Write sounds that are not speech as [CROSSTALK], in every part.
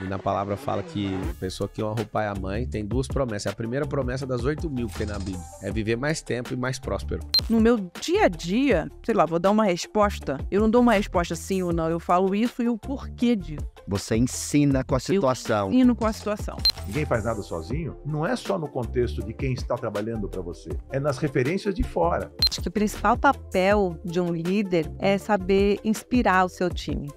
E na palavra fala que a pessoa que honra o pai e a mãe tem duas promessas. A primeira promessa das 8 mil que tem na Bíblia é viver mais tempo e mais próspero. No meu dia a dia, sei lá, vou dar uma resposta. Eu não dou uma resposta sim ou não. Eu falo isso e o porquê disso. Você ensina com a situação. Eu ensino com a situação. Ninguém faz nada sozinho. Não é só no contexto de quem está trabalhando para você. É nas referências de fora. Acho que o principal papel de um líder é saber inspirar o seu time.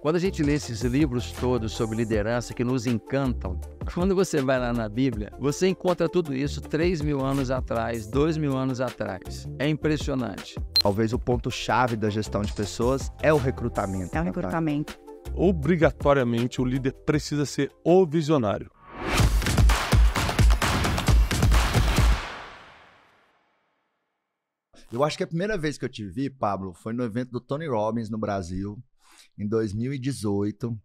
Quando a gente lê esses livros todos sobre liderança que nos encantam, [LAUGHS] quando você vai lá na Bíblia, você encontra tudo isso 3 mil anos atrás, 2 mil anos atrás. É impressionante. Talvez o ponto-chave da gestão de pessoas é o recrutamento. É o recrutamento. Obrigatoriamente, o líder precisa ser o visionário. Eu acho que a primeira vez que eu te vi, Pablo, foi no evento do Tony Robbins no Brasil, em 2018,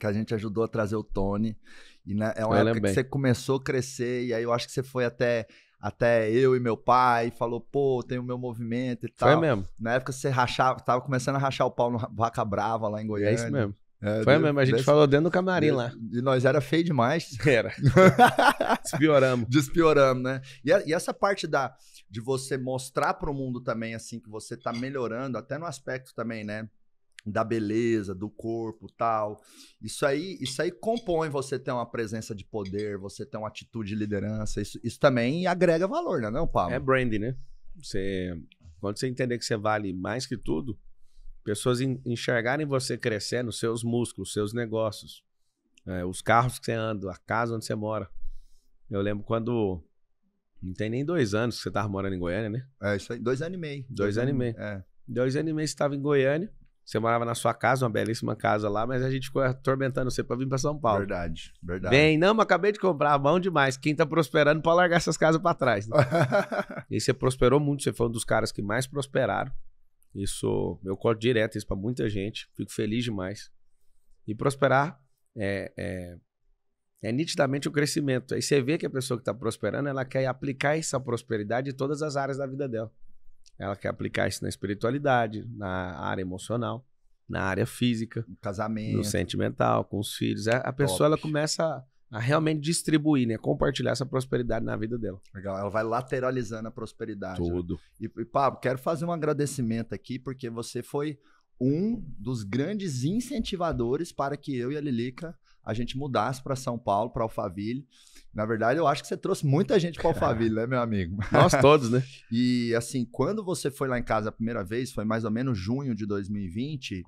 que a gente ajudou a trazer o Tony. E né, é uma Eu época lembrei. que você começou a crescer, e aí eu acho que você foi até, até eu e meu pai, falou, pô, tem o meu movimento e tal. Foi mesmo. Na época você rachava, tava começando a rachar o pau no Vaca Brava lá em Goiânia. É isso mesmo. É, Foi de- mesmo. A gente desse- falou dentro do camarim lá. E nós era feio demais. [LAUGHS] Era. [LAUGHS] Despioramos. Despioramos, né? E, a- e essa parte da, de você mostrar para o mundo também, assim, que você tá melhorando, até no aspecto também, né? Da beleza, do corpo tal. Isso aí, isso aí compõe você ter uma presença de poder, você ter uma atitude de liderança. Isso, isso também agrega valor, né, não, Paulo? É branding, né? Você, quando você entender que você vale mais que tudo, pessoas en- enxergarem você crescendo, seus músculos, seus negócios, é, os carros que você anda, a casa onde você mora. Eu lembro quando. Não tem nem dois anos que você tava morando em Goiânia, né? É isso aí. Dois anos e meio. Dois anos e meio. É. Dois anos e meio você estava em Goiânia. Você morava na sua casa, uma belíssima casa lá, mas a gente ficou atormentando você pra vir pra São Paulo. Verdade, verdade. Vem, não, mas acabei de comprar, bom demais. Quem tá prosperando pode largar essas casas pra trás. né? [LAUGHS] E você prosperou muito, você foi um dos caras que mais prosperaram. Isso, eu conto direto isso pra muita gente. Fico feliz demais. E prosperar é, é, é nitidamente o crescimento. Aí você vê que a pessoa que está prosperando, ela quer aplicar essa prosperidade em todas as áreas da vida dela. Ela quer aplicar isso na espiritualidade, na área emocional, na área física, Casamento. no sentimental, com os filhos. A, a pessoa ela começa a, a realmente distribuir, né? Compartilhar essa prosperidade na vida dela. Legal, ela vai lateralizando a prosperidade. né? Tudo. E, e Pablo, quero fazer um agradecimento aqui, porque você foi um dos grandes incentivadores para que eu e a Lilica a gente mudasse para São Paulo, para Alphaville. Na verdade, eu acho que você trouxe muita gente para Alphaville, né, meu amigo? [LAUGHS] Nós todos, né? E assim, quando você foi lá em casa a primeira vez, foi mais ou menos junho de 2020,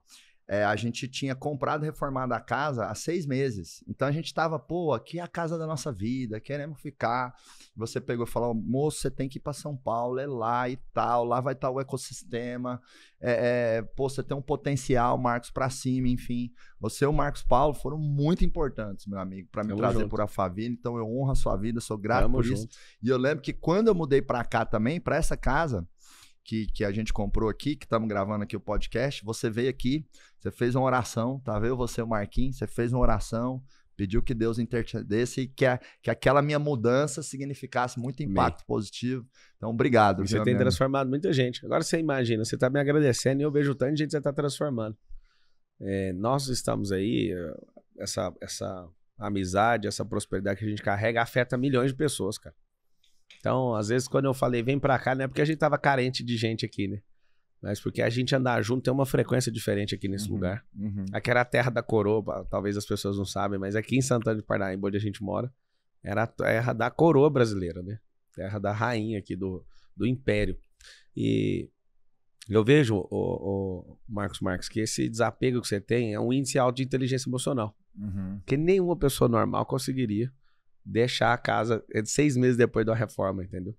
é, a gente tinha comprado e reformado a casa há seis meses. Então a gente tava, pô, aqui é a casa da nossa vida, queremos ficar. Você pegou e falou, moço, você tem que ir para São Paulo, é lá e tal, lá vai estar o ecossistema. É, é, pô, você tem um potencial, Marcos, para cima, enfim. Você e o Marcos Paulo foram muito importantes, meu amigo, para me Tamo trazer junto. por Alphaville. Então eu honro a sua vida, sou grato Tamo por isso. junto. E eu lembro que quando eu mudei pra cá também, pra essa casa que, que a gente comprou aqui, que estamos gravando aqui o podcast, você veio aqui, você fez uma oração, tá vendo? Você o Marquinhos, você fez uma oração, pediu que Deus intercedesse e que, a, que aquela minha mudança significasse muito impacto positivo. Então, obrigado. E você tem transformado muita gente. Agora você imagina, você tá me agradecendo e eu vejo o tanto de gente que você tá transformando. É, nós estamos aí, eh, essa, essa amizade, essa prosperidade que a gente carrega afeta milhões de pessoas, cara. Então, às vezes, quando eu falei vem pra cá, não é porque a gente tava carente de gente aqui, né? Mas porque a gente andar junto tem uma frequência diferente aqui nesse Uhum. lugar. Uhum. Aqui era a terra da coroa, talvez as pessoas não sabem, mas aqui em Santana de Parnaíba, onde a gente mora, era a terra da coroa brasileira, né? Terra da rainha aqui do, do império. E eu vejo, o, o Marcos Marques, que esse desapego que você tem é um índice alto de inteligência emocional. Uhum. Que nenhuma pessoa normal conseguiria deixar a casa eh, seis meses depois da reforma, entendeu?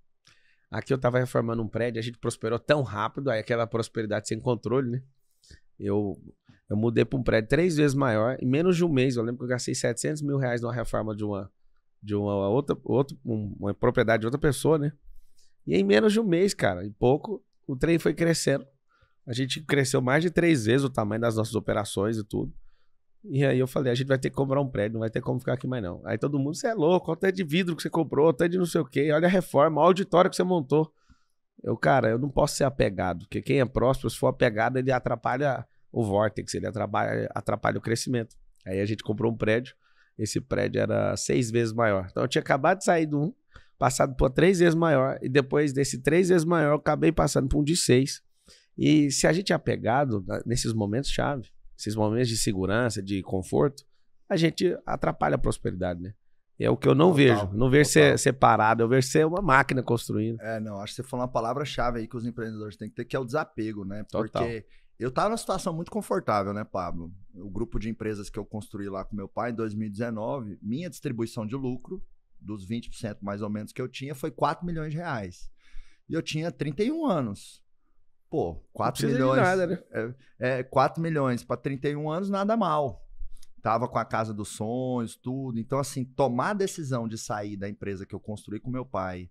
Aqui eu tava reformando um prédio, a gente prosperou tão rápido, aí aquela prosperidade sem controle, né? Eu, eu mudei para um prédio três vezes maior, em menos de um mês, eu lembro que eu gastei 700 mil reais numa reforma de uma, de uma outra, outra um- uma propriedade de outra pessoa, né? E em menos de um mês, cara, e pouco, o trem foi crescendo. A gente cresceu mais de três vezes o tamanho das nossas operações e tudo. E aí eu falei, a gente vai ter que comprar um prédio, não vai ter como ficar aqui mais não. Aí todo mundo, você é louco, tanto de vidro que você comprou, tanto de não sei o quê, olha a reforma, olha o auditório que você montou. Eu, cara, eu não posso ser apegado, porque quem é próspero, se for apegado, ele atrapalha o vórtice, ele atrapalha, atrapalha o crescimento. Aí a gente comprou um prédio, esse prédio era seis vezes maior. Então eu tinha acabado de sair do um, passado por três vezes maior, e depois desse três vezes maior, eu acabei passando por um de seis. E se a gente é apegado né, nesses momentos chave, esses momentos de segurança, de conforto, a gente atrapalha a prosperidade, né? É o que eu não Total, vejo. Não vejo total. ser separado, eu vejo ser uma máquina construindo. É, não, acho que você falou uma palavra-chave aí que os empreendedores têm que ter, que é o desapego, né? Total. Porque eu tava numa situação muito confortável, né, Pablo? O grupo de empresas que eu construí lá com meu pai em 2019, minha distribuição de lucro, dos 20% mais ou menos que eu tinha, foi 4 milhões de reais. E eu tinha 31 anos. Pô, 4 precisa de milhões. nada, né? É, é, 4 milhões para 31 anos, nada mal. Tava com a casa dos sonhos, tudo. Então, assim, tomar a decisão de sair da empresa que eu construí com meu pai,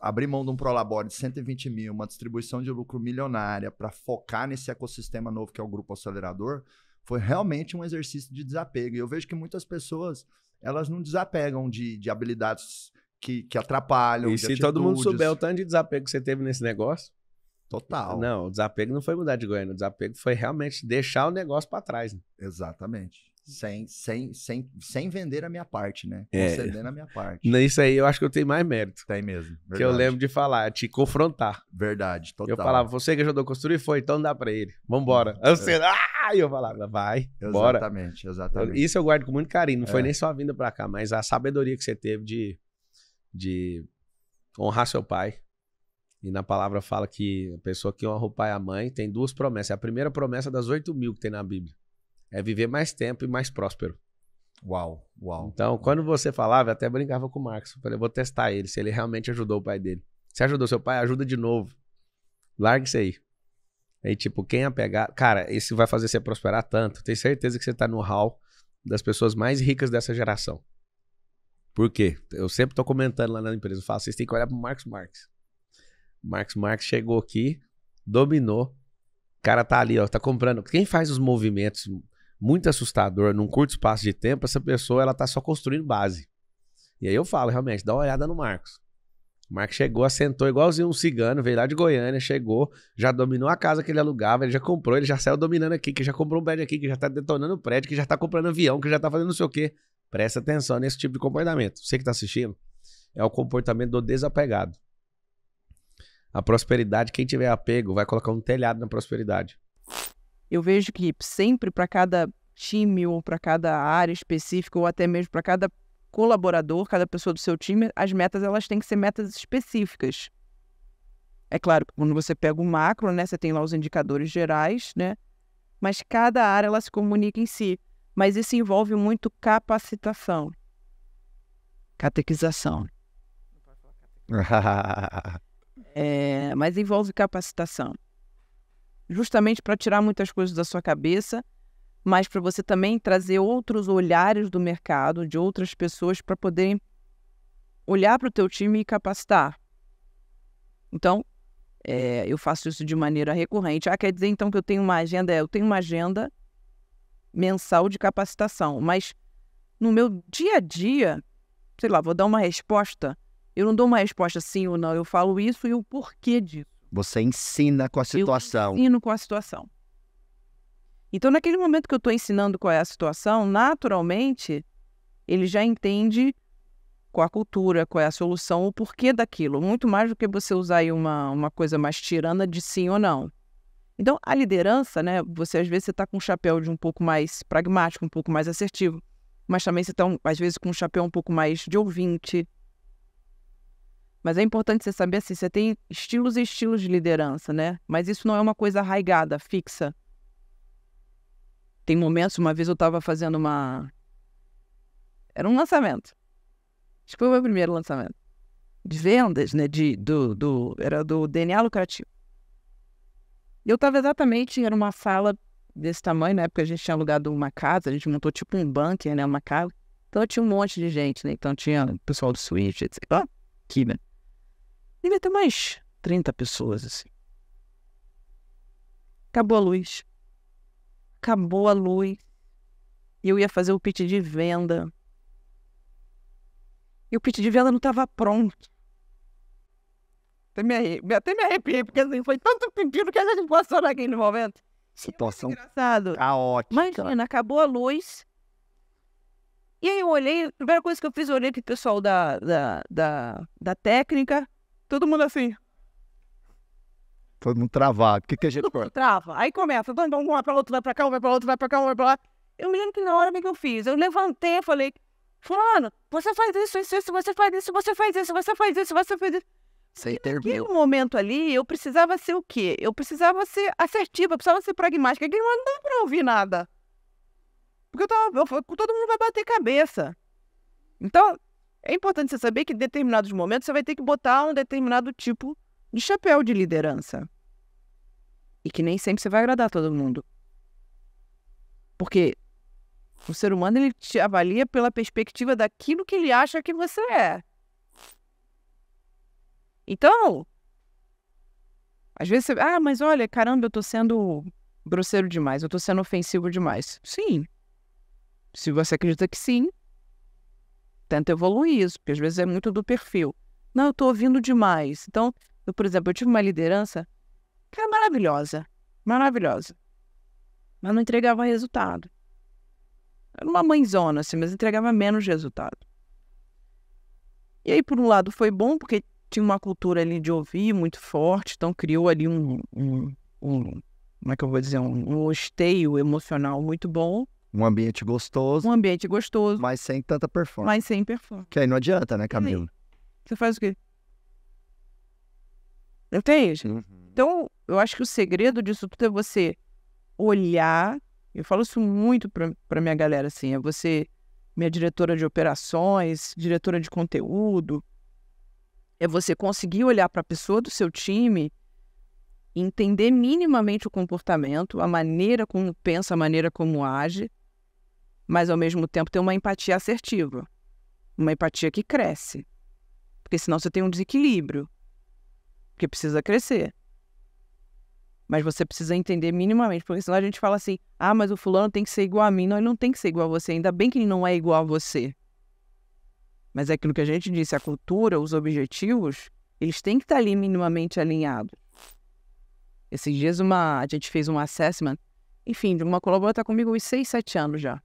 abrir mão de um Prolabore de 120 mil, uma distribuição de lucro milionária para focar nesse ecossistema novo que é o Grupo Acelerador, foi realmente um exercício de desapego. E eu vejo que muitas pessoas, elas não desapegam de, de habilidades que, que atrapalham. E se todo mundo atitudes. souber o tanto de desapego que você teve nesse negócio, Total. não, o desapego não foi mudar de Goiânia, o desapego foi realmente deixar o negócio pra trás. Né? Exatamente. Sem, sem, sem, sem vender a minha parte, né? É. Concedendo a minha parte. Nisso aí eu acho que eu tenho mais mérito. Tem mesmo. Que eu verdade. lembro de falar, te confrontar. Verdade, total. Eu falava, você que ajudou a construir, foi, então dá pra ele. Vambora. Aí você, ah! E eu falava, vai, bora. Exatamente, exatamente. Isso eu guardo com muito carinho. Não foi É. nem só a vinda pra cá, mas a sabedoria que você teve de, de honrar seu pai. E na palavra fala que a pessoa que honra o pai e a mãe tem duas promessas. É a primeira promessa das 8 mil que tem na Bíblia. É viver mais tempo e mais próspero. Uau, uau. Então, quando você falava, eu até brincava com o Marcos. Eu falei, eu vou testar ele, se ele realmente ajudou o pai dele. Se ajudou seu pai, ajuda de novo. Larga isso aí. Aí, tipo, quem apegar. Cara, isso vai fazer você prosperar tanto. Tenho certeza que você tá no hall das pessoas mais ricas dessa geração. Por quê? Eu sempre tô comentando lá na empresa. Eu falo, vocês têm que olhar pro Marcos Marques. Marcos Marques chegou aqui, dominou. O cara tá ali, ó, tá comprando. Quem faz os movimentos muito assustador num curto espaço de tempo, essa pessoa ela tá só construindo base. E aí eu falo, realmente, dá uma olhada no Marcos. O Marcos chegou, assentou igualzinho um cigano, veio lá de Goiânia, chegou, já dominou a casa que ele alugava, ele já comprou, ele já saiu dominando aqui, que já comprou um prédio aqui, que já tá detonando o prédio, que já tá comprando avião, que já tá fazendo não sei o quê. Presta atenção nesse tipo de comportamento. Você que tá assistindo, é o comportamento do desapegado. A prosperidade, quem tiver apego, vai colocar um telhado na prosperidade. Eu vejo que sempre para cada time ou para cada área específica ou até mesmo para cada colaborador, cada pessoa do seu time, as metas elas têm que ser metas específicas. É claro, quando você pega o macro, né, você tem lá os indicadores gerais, né? Mas cada área ela se comunica em si. Mas isso envolve muito capacitação. Catequização. [LAUGHS] É, mas envolve capacitação. Justamente para tirar muitas coisas da sua cabeça, mas para você também trazer outros olhares do mercado, de outras pessoas, para poderem olhar para o teu time e capacitar. Então, é, eu faço isso de maneira recorrente. Ah, quer dizer então que eu tenho uma agenda? É, eu tenho uma agenda mensal de capacitação, mas no meu dia a dia, sei lá, vou dar uma resposta. Eu não dou uma resposta sim ou não, eu falo isso e o porquê disso. Você ensina com a situação. Eu ensino com a situação. Então, naquele momento que eu estou ensinando qual é a situação, naturalmente, ele já entende qual a cultura, qual é a solução, o porquê daquilo. Muito mais do que você usar aí uma, uma coisa mais tirana de sim ou não. Então, a liderança, né? Você às vezes está com um chapéu de um pouco mais pragmático, um pouco mais assertivo, mas também você está, às vezes, com um chapéu um pouco mais de ouvinte. Mas é importante você saber assim, você tem estilos e estilos de liderança, né? Mas isso não é uma coisa arraigada, fixa. Tem momentos, uma vez eu estava fazendo uma. Era um lançamento. Acho que foi o meu primeiro lançamento. De vendas, né? De, do, do, era do DNA lucrativo. E eu estava exatamente, era uma sala desse tamanho, na época a gente tinha alugado uma casa, a gente montou tipo um bunker, né? Uma casa. Então tinha um monte de gente, né? Então tinha o pessoal do Switch, etc. Aqui, né? Devia ter mais 30 pessoas, assim. Acabou a luz. Acabou a luz. E eu ia fazer o pitch de venda. E o pitch de venda não estava pronto. Até me, arre... até me arrepiei, porque assim, foi tanto pepino que a gente passou naquele momento. Situação Engraçado. caótica. Imagina, acabou a luz. E aí eu olhei, a primeira coisa que eu fiz, eu olhei pro pessoal da, da, da, da técnica, todo mundo assim, Todo mundo travado. O que, que a gente mundo trava. Aí começa, pra lá, outro vai pra cá, um vai lá, outro vai pra cá, um vai pra lá. Eu me lembro que na hora que eu fiz? Eu levantei e falei, fulano, você faz isso, isso, isso, você faz isso, você faz isso, você faz isso, você faz isso. Você Naquele interviu. momento ali, eu precisava ser o quê? Eu precisava ser assertiva, eu precisava ser pragmática. Aqui não dá pra ouvir nada. Porque eu tava, eu, todo mundo vai bater cabeça. Então, é importante você saber que em determinados momentos você vai ter que botar um determinado tipo de chapéu de liderança. E que nem sempre você vai agradar todo mundo. Porque o ser humano ele te avalia pela perspectiva daquilo que ele acha que você é. Então, às vezes você, ah, mas olha, caramba, eu tô sendo grosseiro demais, eu tô sendo ofensivo demais. Sim. Se você acredita que sim, tenta evoluir isso, porque às vezes é muito do perfil. Não, eu tô ouvindo demais. Então, eu, por exemplo, eu tive uma liderança que era maravilhosa, maravilhosa, mas não entregava resultado. Era uma mãezona, assim, mas entregava menos resultado. E aí, por um lado, foi bom, porque tinha uma cultura ali de ouvir muito forte, então criou ali um, um, um como é que eu vou dizer, um, um esteio emocional muito bom, Um ambiente gostoso, um ambiente gostoso, mas sem tanta performance. mas sem performance. Que aí não adianta, né, Camila? Você faz o quê? Entende? Uhum. Então, eu acho que o segredo disso tudo é você olhar. Eu falo isso muito pra, pra minha galera, assim. É você, minha diretora de operações, diretora de conteúdo. É você conseguir olhar para a pessoa do seu time, entender minimamente o comportamento, a maneira como pensa, a maneira como age, mas ao mesmo tempo ter uma empatia assertiva. Uma empatia que cresce. Porque senão você tem um desequilíbrio. Porque precisa crescer. Mas você precisa entender minimamente, porque senão a gente fala assim: ah, mas o fulano tem que ser igual a mim. Não, ele não tem que ser igual a você. Ainda bem que ele não é igual a você. Mas é aquilo que a gente disse: a cultura, os objetivos, eles têm que estar ali minimamente alinhados. Esses dias uma, a gente fez um assessment, enfim, de uma colaboradora está comigo uns 6, 7 anos já.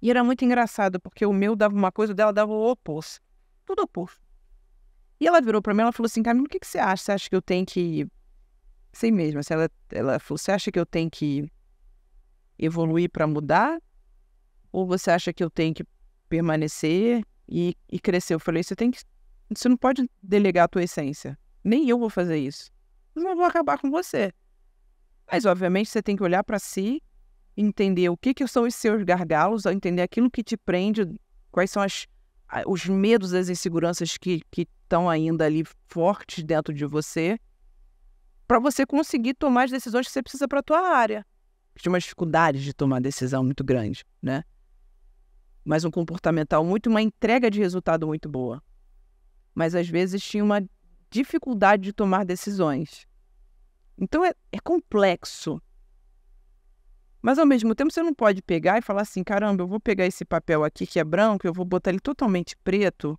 E era muito engraçado, porque o meu dava uma coisa, o dela dava o oposto. Tudo oposto. E ela virou para mim, ela falou assim, Camila, o que, que você acha? Você acha que eu tenho que... Sei mesmo, assim, ela, ela falou, você acha que eu tenho que evoluir para mudar? Ou você acha que eu tenho que permanecer e, e crescer? Eu falei, você tem que... Você não pode delegar a tua essência. Nem eu vou fazer isso. Eu não vou acabar com você. Mas, obviamente, você tem que olhar para si, entender o que, que são os seus gargalos, entender aquilo que te prende, quais são as, os medos, as inseguranças que estão ainda ali fortes dentro de você, para você conseguir tomar as decisões que você precisa para a tua área. Tinha uma dificuldade de tomar decisão muito grande, né? Mas um comportamental muito, uma entrega de resultado muito boa. Mas às vezes tinha uma dificuldade de tomar decisões. Então é, é complexo. Mas ao mesmo tempo você não pode pegar e falar assim: caramba, eu vou pegar esse papel aqui que é branco, eu vou botar ele totalmente preto,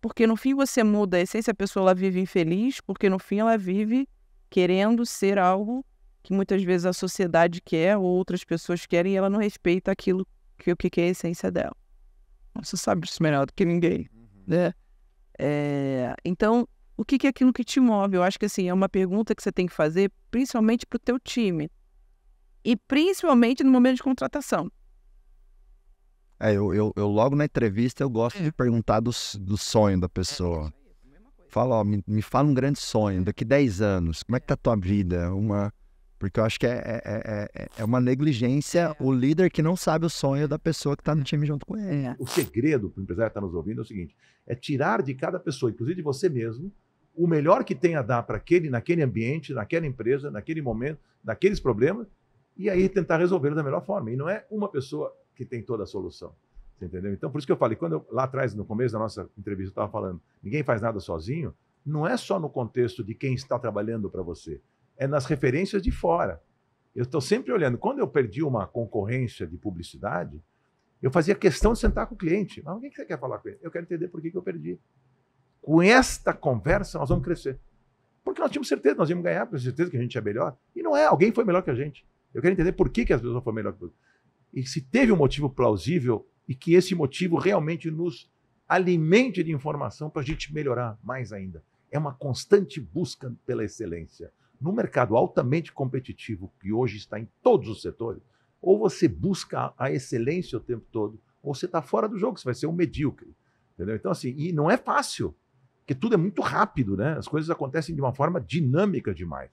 porque no fim você muda a essência, a pessoa ela vive infeliz, porque no fim ela vive querendo ser algo que muitas vezes a sociedade quer ou outras pessoas querem e ela não respeita aquilo que o que é a essência dela. Você sabe disso melhor do que ninguém, né? É, então, o que que é aquilo que te move? Eu acho que assim é uma pergunta que você tem que fazer, principalmente para o teu time e principalmente no momento de contratação. É, eu, eu, eu logo na entrevista eu gosto de perguntar do, do sonho da pessoa. Fala, ó, me, me fala um grande sonho, daqui 10 anos, como é que tá a tua vida? Uma... Porque eu acho que é, é, é, é- é uma negligência o líder que não sabe o sonho da pessoa que tá no time junto com ele. É. O segredo para o empresário que está nos ouvindo é o seguinte: é tirar de cada pessoa, inclusive de você mesmo, o melhor que tem a dar para aquele, naquele ambiente, naquela empresa, naquele momento, naqueles problemas, e aí tentar resolvê-los da melhor forma. E não é uma pessoa que tem toda a solução. Entendeu? Então, por isso que eu falei, quando eu, lá atrás, no começo da nossa entrevista, eu estava falando, ninguém faz nada sozinho, não é só no contexto de quem está trabalhando para você, é nas referências de fora. Eu estou sempre olhando. Quando eu perdi uma concorrência de publicidade, eu fazia questão de sentar com o cliente. Mas o que você quer falar com ele? Eu quero entender por que, que eu perdi. Com esta conversa, nós vamos crescer. Porque nós tínhamos certeza, nós íamos ganhar, porque certeza que a gente é melhor. E não é, alguém foi melhor que a gente. Eu quero entender por que, que as pessoas foram melhor que você. E se teve um motivo plausível e que esse motivo realmente nos alimente de informação para a gente melhorar mais ainda. É uma constante busca pela excelência. No mercado altamente competitivo, que hoje está em todos os setores, ou você busca a excelência o tempo todo, ou você está fora do jogo, você vai ser um medíocre. Entendeu? Então, assim, e não é fácil, porque tudo é muito rápido, né? As coisas acontecem de uma forma dinâmica demais.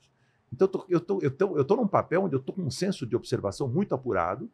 Então, eu tô, eu tô, num papel onde eu estou com um senso de observação muito apurado,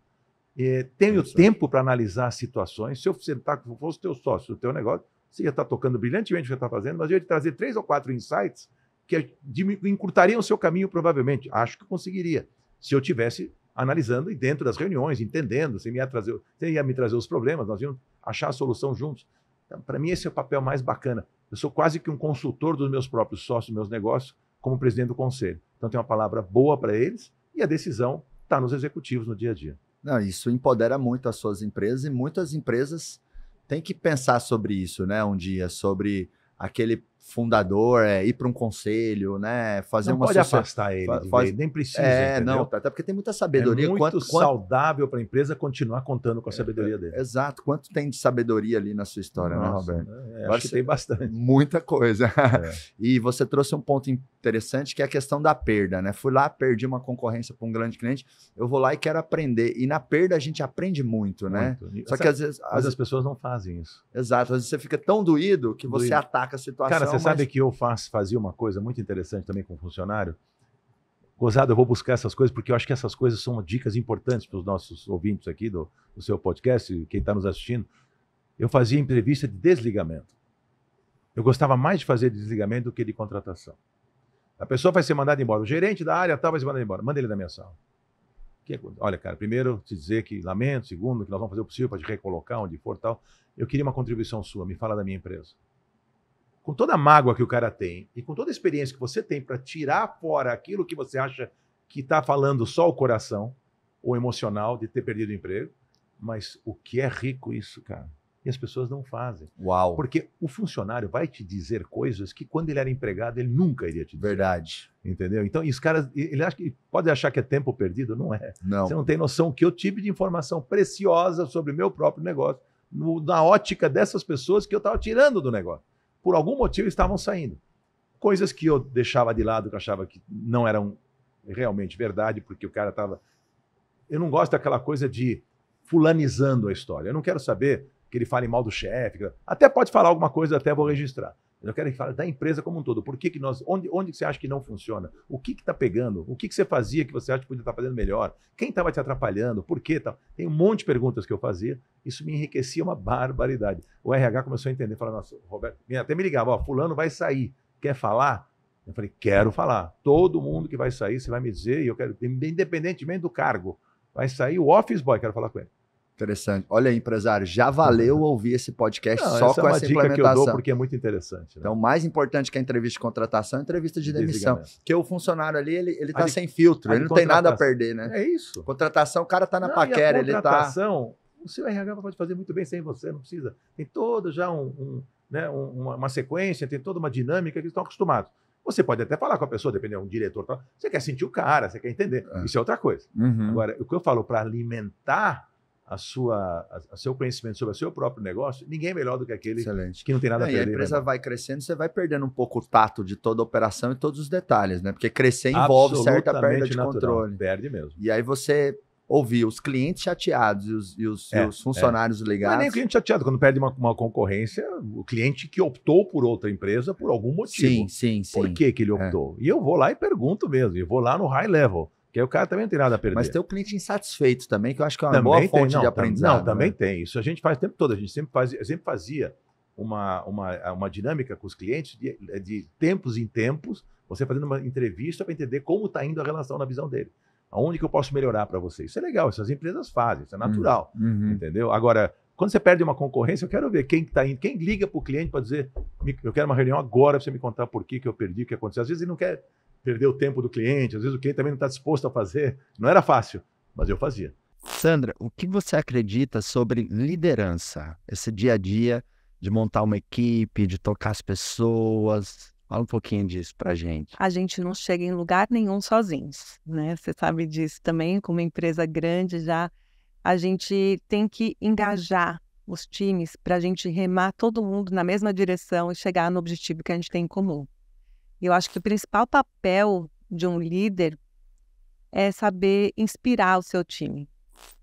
eh, tenho Isso. tempo para analisar as situações. Se eu sentar, se fosse teu sócio, o teu negócio, você ia estar tocando brilhantemente o que você está fazendo, mas eu ia te trazer três ou quatro insights que encurtariam o seu caminho, provavelmente. Acho que conseguiria, se eu tivesse analisando e dentro das reuniões, entendendo, você ia, trazer, você ia me trazer os problemas, nós íamos achar a solução juntos. Então, para mim, esse é o papel mais bacana. Eu sou quase que um consultor dos meus próprios sócios, dos meus negócios, como presidente do conselho. Então, tem uma palavra boa para eles e a decisão está nos executivos no dia a dia. Não, isso empodera muito as suas empresas e muitas empresas têm que pensar sobre isso, né? Um dia, sobre aquele fundador, é, ir para um conselho, né? Fazer não uma pode socia- afastar ele, faz- nem precisa. É, entendeu? não, até porque tem muita sabedoria. É muito quanto, quanto- saudável para a empresa continuar contando com a sabedoria dele. Exato, quanto tem de sabedoria ali na sua história, né, Nossa, Roberto? é, Agora acho que você- tem bastante. Muita coisa. É. [LAUGHS] E você trouxe um ponto interessante que é a questão da perda, né? Fui lá, perdi uma concorrência para um grande cliente, eu vou lá e quero aprender. E na perda a gente aprende muito, né? Muito. Só que às vezes, Mas às- as pessoas não fazem isso. exato, às vezes você fica tão doído que você Doído. ataca a situação. Cara, você mas- sabe que eu faço, fazia uma coisa muito interessante também com funcionário? Gozado, eu vou buscar essas coisas porque eu acho que essas coisas são dicas importantes para os nossos ouvintes aqui do, do seu podcast, quem está nos assistindo. Eu fazia entrevista de desligamento. Eu gostava mais de fazer desligamento do que de contratação. A pessoa vai ser mandada embora. O gerente da área tal vai ser mandado embora. Manda ele da minha sala. Que é- olha, cara, primeiro te dizer que lamento, segundo, que nós vamos fazer o possível para te recolocar onde for tal. Eu queria uma contribuição sua. Me fala da minha empresa com toda a mágoa que o cara tem e com toda a experiência que você tem para tirar fora aquilo que você acha que está falando só o coração ou emocional de ter perdido o emprego, mas o que é rico isso, cara? E as pessoas não fazem. Uau, Porque o funcionário vai te dizer coisas que quando ele era empregado ele nunca iria te dizer. verdade. Entendeu? Então, os caras, ele acha que pode achar que é tempo perdido, não é. Não. Você não tem noção que eu tive de informação preciosa sobre o meu próprio negócio, no- na ótica dessas pessoas que eu estava tirando do negócio. Por algum motivo estavam saindo. Coisas que eu deixava de lado, que eu achava que não eram realmente verdade, porque o cara estava. Eu não gosto daquela coisa de fulanizando a história. Eu não quero saber que ele fale mal do chefe. Até pode falar alguma coisa, até vou registrar. Eu quero que fale da empresa como um todo. Por que, que nós. Onde, onde que você acha que não funciona? O que está pegando? O que, que você fazia que você acha que podia estar fazendo melhor? Quem estava te atrapalhando? Por quê? Tal? Tem um monte de perguntas que eu fazia. Isso me enriquecia uma barbaridade. O RH começou a entender. Falou, nossa, Roberto, até me ligava, ó, fulano vai sair. Quer falar? Eu falei, quero falar. Todo mundo que vai sair, você vai me dizer, e eu quero, independentemente do cargo, vai sair o office boy, quero falar com ele. Interessante. Olha aí, empresário, já valeu ouvir esse podcast Não, só essa com é uma essa dica que eu implementação. dou porque é muito interessante. Né? Então, mais importante que a entrevista de contratação é a entrevista de demissão. Porque o funcionário ali, ele, ele tá de- sem filtro, ele não tem nada a perder, né? É isso. Contratação, o cara tá na Não, paquera, ele tá. contratação, o seu RH pode fazer muito bem sem você, não precisa. Tem todo já um, um, né, um- uma, uma sequência, tem toda uma dinâmica que eles estão acostumados. Você pode até falar com a pessoa, dependendo, um diretor, tal. você quer sentir o cara, você quer entender. É. Isso é outra coisa. Uhum. Agora, o que eu falo para alimentar a sua, a, a seu conhecimento sobre o seu próprio negócio, ninguém é melhor do que aquele Excelente. que não tem nada Não, a e a perder. né, empresa mano? vai crescendo, você vai perdendo um pouco o tato de toda a operação e todos os detalhes, né? Porque crescer envolve certa perda de natural. controle. Perde mesmo. E aí você ouvir os clientes chateados e os, e os- e É, os funcionários Não é ligados. nem o cliente chateado, quando perde uma, uma concorrência, o cliente que optou por outra empresa por algum motivo. Sim, sim, sim. Por que, que ele É. optou? E eu vou lá e pergunto mesmo. Eu vou lá no high level. Porque aí o cara também não tem nada a perder. Mas tem o cliente insatisfeito também, que eu acho que é uma também boa tem, fonte não, de aprendizado. Não, também né? tem. Isso a gente faz o tempo todo. A gente sempre, faz, eu sempre fazia uma, uma, uma dinâmica com os clientes de, de tempos em tempos, você fazendo uma entrevista para entender como está indo a relação na visão dele. Aonde que eu posso melhorar para você? Isso é legal, isso as empresas fazem, isso é natural. Uhum. Entendeu? Agora, quando você perde uma concorrência, eu quero ver quem está indo, quem liga para o cliente para dizer, "Me- eu quero uma reunião agora para você me contar por que, que eu perdi, o que aconteceu. Às vezes ele não quer perder o tempo do cliente, às vezes o cliente também não está disposto a fazer. Não era fácil, mas eu fazia. Sandra, o que você acredita sobre liderança? Esse dia a dia de montar uma equipe, de tocar as pessoas. Fala um pouquinho disso pra gente. A gente não chega em lugar nenhum sozinhos, né? Você sabe disso também, com uma empresa grande já a gente tem que engajar os times para a gente remar todo mundo na mesma direção e chegar no objetivo que a gente tem em comum. Eu acho que o principal papel de um líder é saber inspirar o seu time,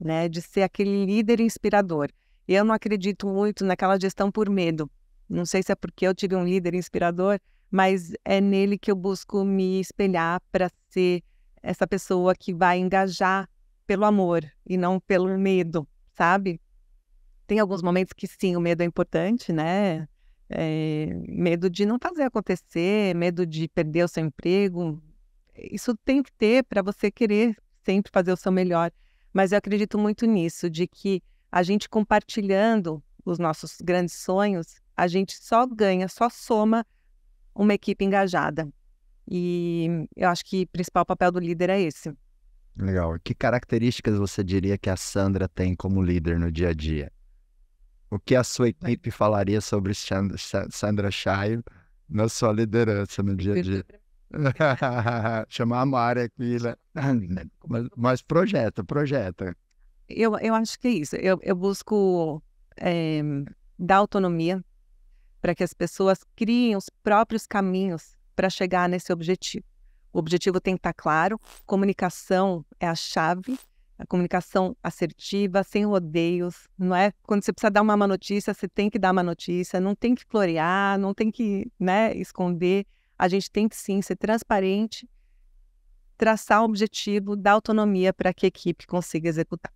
né? De ser aquele líder inspirador. Eu não acredito muito naquela gestão por medo. Não sei se é porque eu tive um líder inspirador, mas é nele que eu busco me espelhar para ser essa pessoa que vai engajar pelo amor e não pelo medo, sabe? Tem alguns momentos que sim, o medo é importante, né? É, medo de não fazer acontecer, medo de perder o seu emprego. Isso tem que ter para você querer sempre fazer o seu melhor. Mas eu acredito muito nisso, de que a gente compartilhando os nossos grandes sonhos, a gente só ganha, só soma uma equipe engajada. E eu acho que o principal papel do líder é esse. Legal. Que características você diria que a Sandra tem como líder no dia a dia? O que a sua equipe falaria sobre Sandra Chaio na sua liderança no dia a dia? [LAUGHS] Chamar a Mari aqui, né? mas, mas projeta, projeta. Eu, eu acho que é isso. Eu, eu busco é, dar autonomia para que as pessoas criem os próprios caminhos para chegar nesse objetivo. O objetivo tem que estar tá claro, comunicação é a chave, a comunicação assertiva, sem rodeios, não é? Quando você precisa dar uma má notícia, você tem que dar uma notícia, não tem que florear, não tem que né, esconder. A gente tem que sim ser transparente, traçar o objetivo, dar autonomia para que a equipe consiga executar.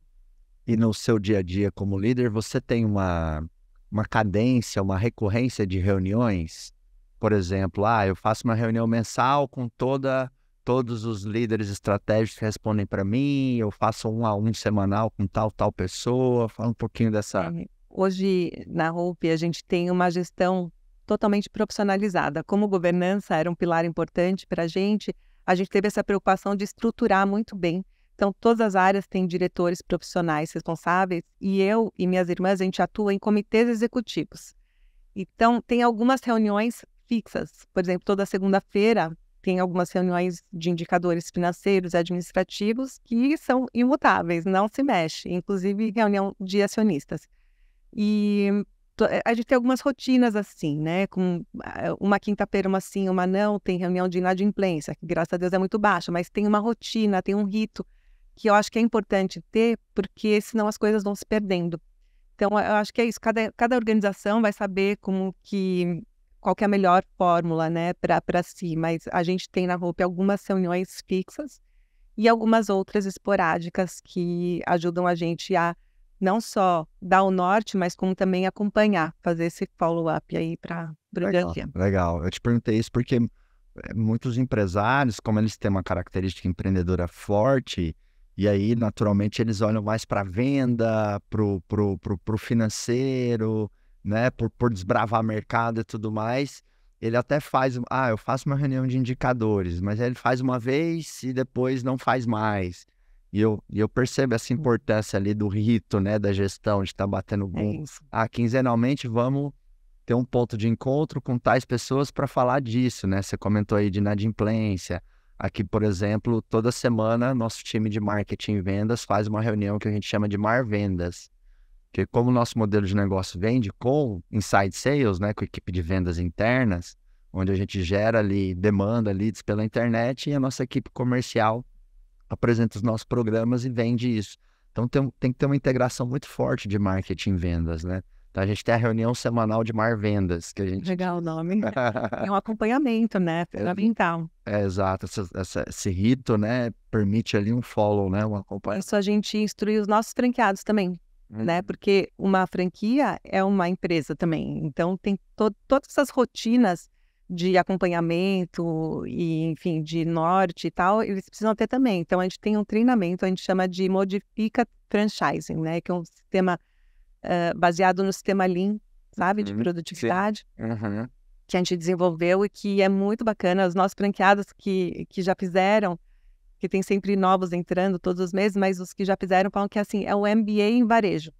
E no seu dia a dia como líder, você tem uma, uma cadência, uma recorrência de reuniões? Por exemplo, ah, eu faço uma reunião mensal com toda todos os líderes estratégicos respondem para mim, eu faço um a um semanal com tal, tal pessoa, fala um pouquinho dessa. Hoje, na Hope, a gente tem uma gestão totalmente profissionalizada. Como governança era um pilar importante para a gente, a gente teve essa preocupação de estruturar muito bem. Então, todas as áreas têm diretores profissionais responsáveis e eu e minhas irmãs, a gente atua em comitês executivos. Então, tem algumas reuniões fixas. Por exemplo, toda segunda-feira tem algumas reuniões de indicadores financeiros e administrativos que são imutáveis, não se mexe, inclusive reunião de acionistas. E eh, a gente tem algumas rotinas assim, né? Com eh, uma quinta-feira, uma sim, uma não, tem reunião de inadimplência, que graças a Deus é muito baixa, mas tem uma rotina, tem um rito que eu acho que é importante ter, porque senão as coisas vão se perdendo. Então, eu acho que é isso. Cada, cada organização vai saber como que qual é a melhor fórmula, né, para si, mas a gente tem na Hope algumas reuniões fixas e algumas outras esporádicas que ajudam a gente a não só dar o norte, mas como também acompanhar, fazer esse follow-up aí para dia. Legal, eu te perguntei isso porque eh, muitos empresários, como eles têm uma característica empreendedora forte, e aí, naturalmente, eles olham mais para a venda, para o pro, pro, pro financeiro, né, por, por desbravar mercado e tudo mais, ele até faz, ah, eu faço uma reunião de indicadores, mas ele faz uma vez e depois não faz mais. E eu, e eu percebo essa hum. importância ali do rito, né, da gestão, de estar tá batendo bom. É ah, quinzenalmente vamos ter um ponto de encontro com tais pessoas para falar disso, né? Você comentou aí de inadimplência. Aqui, por exemplo, toda semana nosso time de marketing e vendas faz uma reunião que a gente chama de Mar Vendas, porque como o nosso modelo de negócio vende com inside sales, né, com equipe de vendas internas, onde a gente gera ali demanda, leads pela internet e a nossa equipe comercial apresenta os nossos programas e vende isso. Então tem, tem que ter uma integração muito forte de marketing e vendas, né? Então a gente tem a reunião semanal de Mar Vendas, que a gente... Legal o nome. [LAUGHS] é um acompanhamento, né? É, fundamental. É, é exato. Essa, essa, esse rito, né? Permite ali um follow, né? Um acompanhamento. Isso a gente instrui os nossos franqueados também né? Uhum. Porque uma franquia é uma empresa também. Então tem to todas essas rotinas de acompanhamento e, enfim, de norte e tal, eles precisam ter também. Então a gente tem um treinamento, a gente chama de modifica franchising, né? Que é um sistema uh, baseado no sistema Lean, sabe, de uhum. produtividade. Uhum. Que a gente desenvolveu e que é muito bacana. Os nossos franqueados que, que já fizeram, que tem sempre novos entrando todos os meses, mas os que já fizeram falam que assim é o MBA em varejo,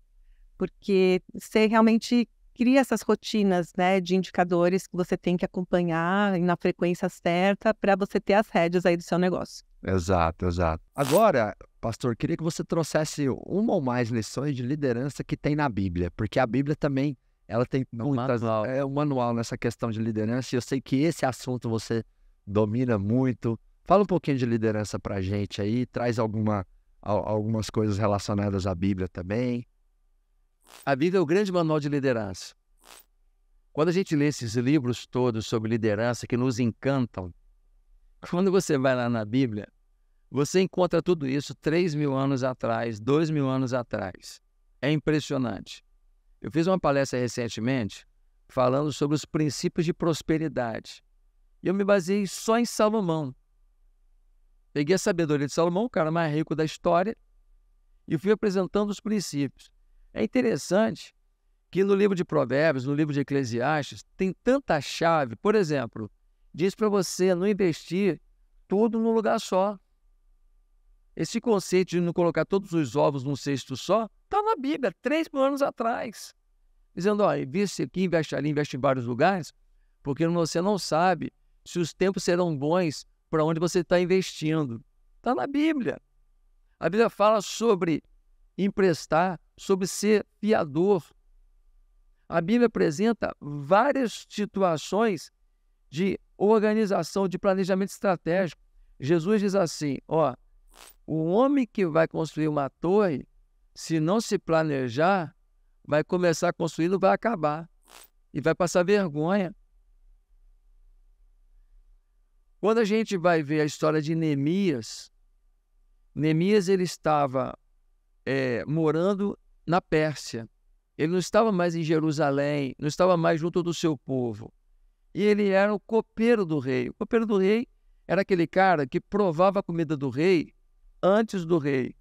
porque você realmente cria essas rotinas, né, de indicadores que você tem que acompanhar na frequência certa para você ter as rédeas aí do seu negócio. Exato, exato. Agora, pastor, queria que você trouxesse uma ou mais lições de liderança que tem na Bíblia, porque a Bíblia também ela tem muitas, manual. é um manual nessa questão de liderança e eu sei que esse assunto você domina muito. Fala um pouquinho de liderança pra gente aí, traz alguma, al- algumas coisas relacionadas à Bíblia também. A Bíblia é o grande manual de liderança. Quando a gente lê esses livros todos sobre liderança que nos encantam, [LAUGHS] quando você vai lá na Bíblia, você encontra tudo isso 3 mil anos atrás, 2 mil anos atrás. É impressionante. Eu fiz uma palestra recentemente falando sobre os princípios de prosperidade. E eu me baseei só em Salomão. Peguei a sabedoria de Salomão, o cara mais rico da história, e fui apresentando os princípios. É interessante que no livro de Provérbios, no livro de Eclesiastes, tem tanta chave. Por exemplo, diz para você não investir tudo num lugar só. Esse conceito de não colocar todos os ovos num cesto só está na Bíblia, três mil anos atrás. Dizendo, ó, investe aqui, investe ali, investe em vários lugares, porque você não sabe se os tempos serão bons para onde você está investindo. Está na Bíblia. A Bíblia fala sobre emprestar, sobre ser fiador. A Bíblia apresenta várias situações de organização, de planejamento estratégico. Jesus diz assim: ó, o homem que vai construir uma torre, se não se planejar, vai começar construindo, vai acabar e vai passar vergonha. Quando a gente vai ver a história de Neemias, Neemias ele estava eh, morando na Pérsia. Ele não estava mais em Jerusalém, não estava mais junto do seu povo. E ele era o copeiro do rei. O copeiro do rei era aquele cara que provava a comida do rei antes do rei.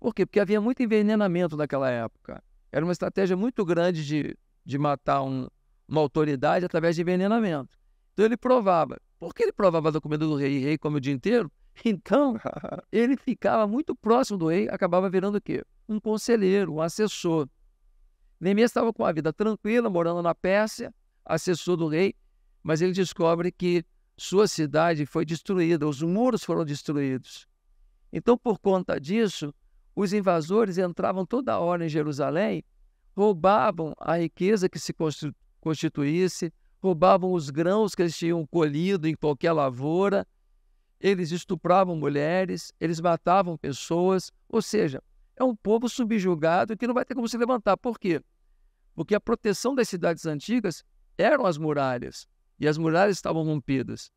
Por quê? Porque havia muito envenenamento naquela época. Era uma estratégia muito grande de, de matar um- uma autoridade através de envenenamento. Então ele provava. Por que ele provava da comida do rei e rei come o dia inteiro? [LAUGHS] Então, [LAUGHS] ele ficava muito próximo do rei, acabava virando o quê? Um conselheiro, um assessor. Neemias estava com a vida tranquila, morando na Pérsia, assessor do rei, mas ele descobre que sua cidade foi destruída, os muros foram destruídos. Então, por conta disso, os invasores entravam toda hora em Jerusalém, roubavam a riqueza que se constitu- constituísse, roubavam os grãos que eles tinham colhido em qualquer lavoura, eles estupravam mulheres, eles matavam pessoas, ou seja, é um povo subjugado que não vai ter como se levantar. Por quê? Porque a proteção das cidades antigas eram as muralhas, e as muralhas estavam rompidas.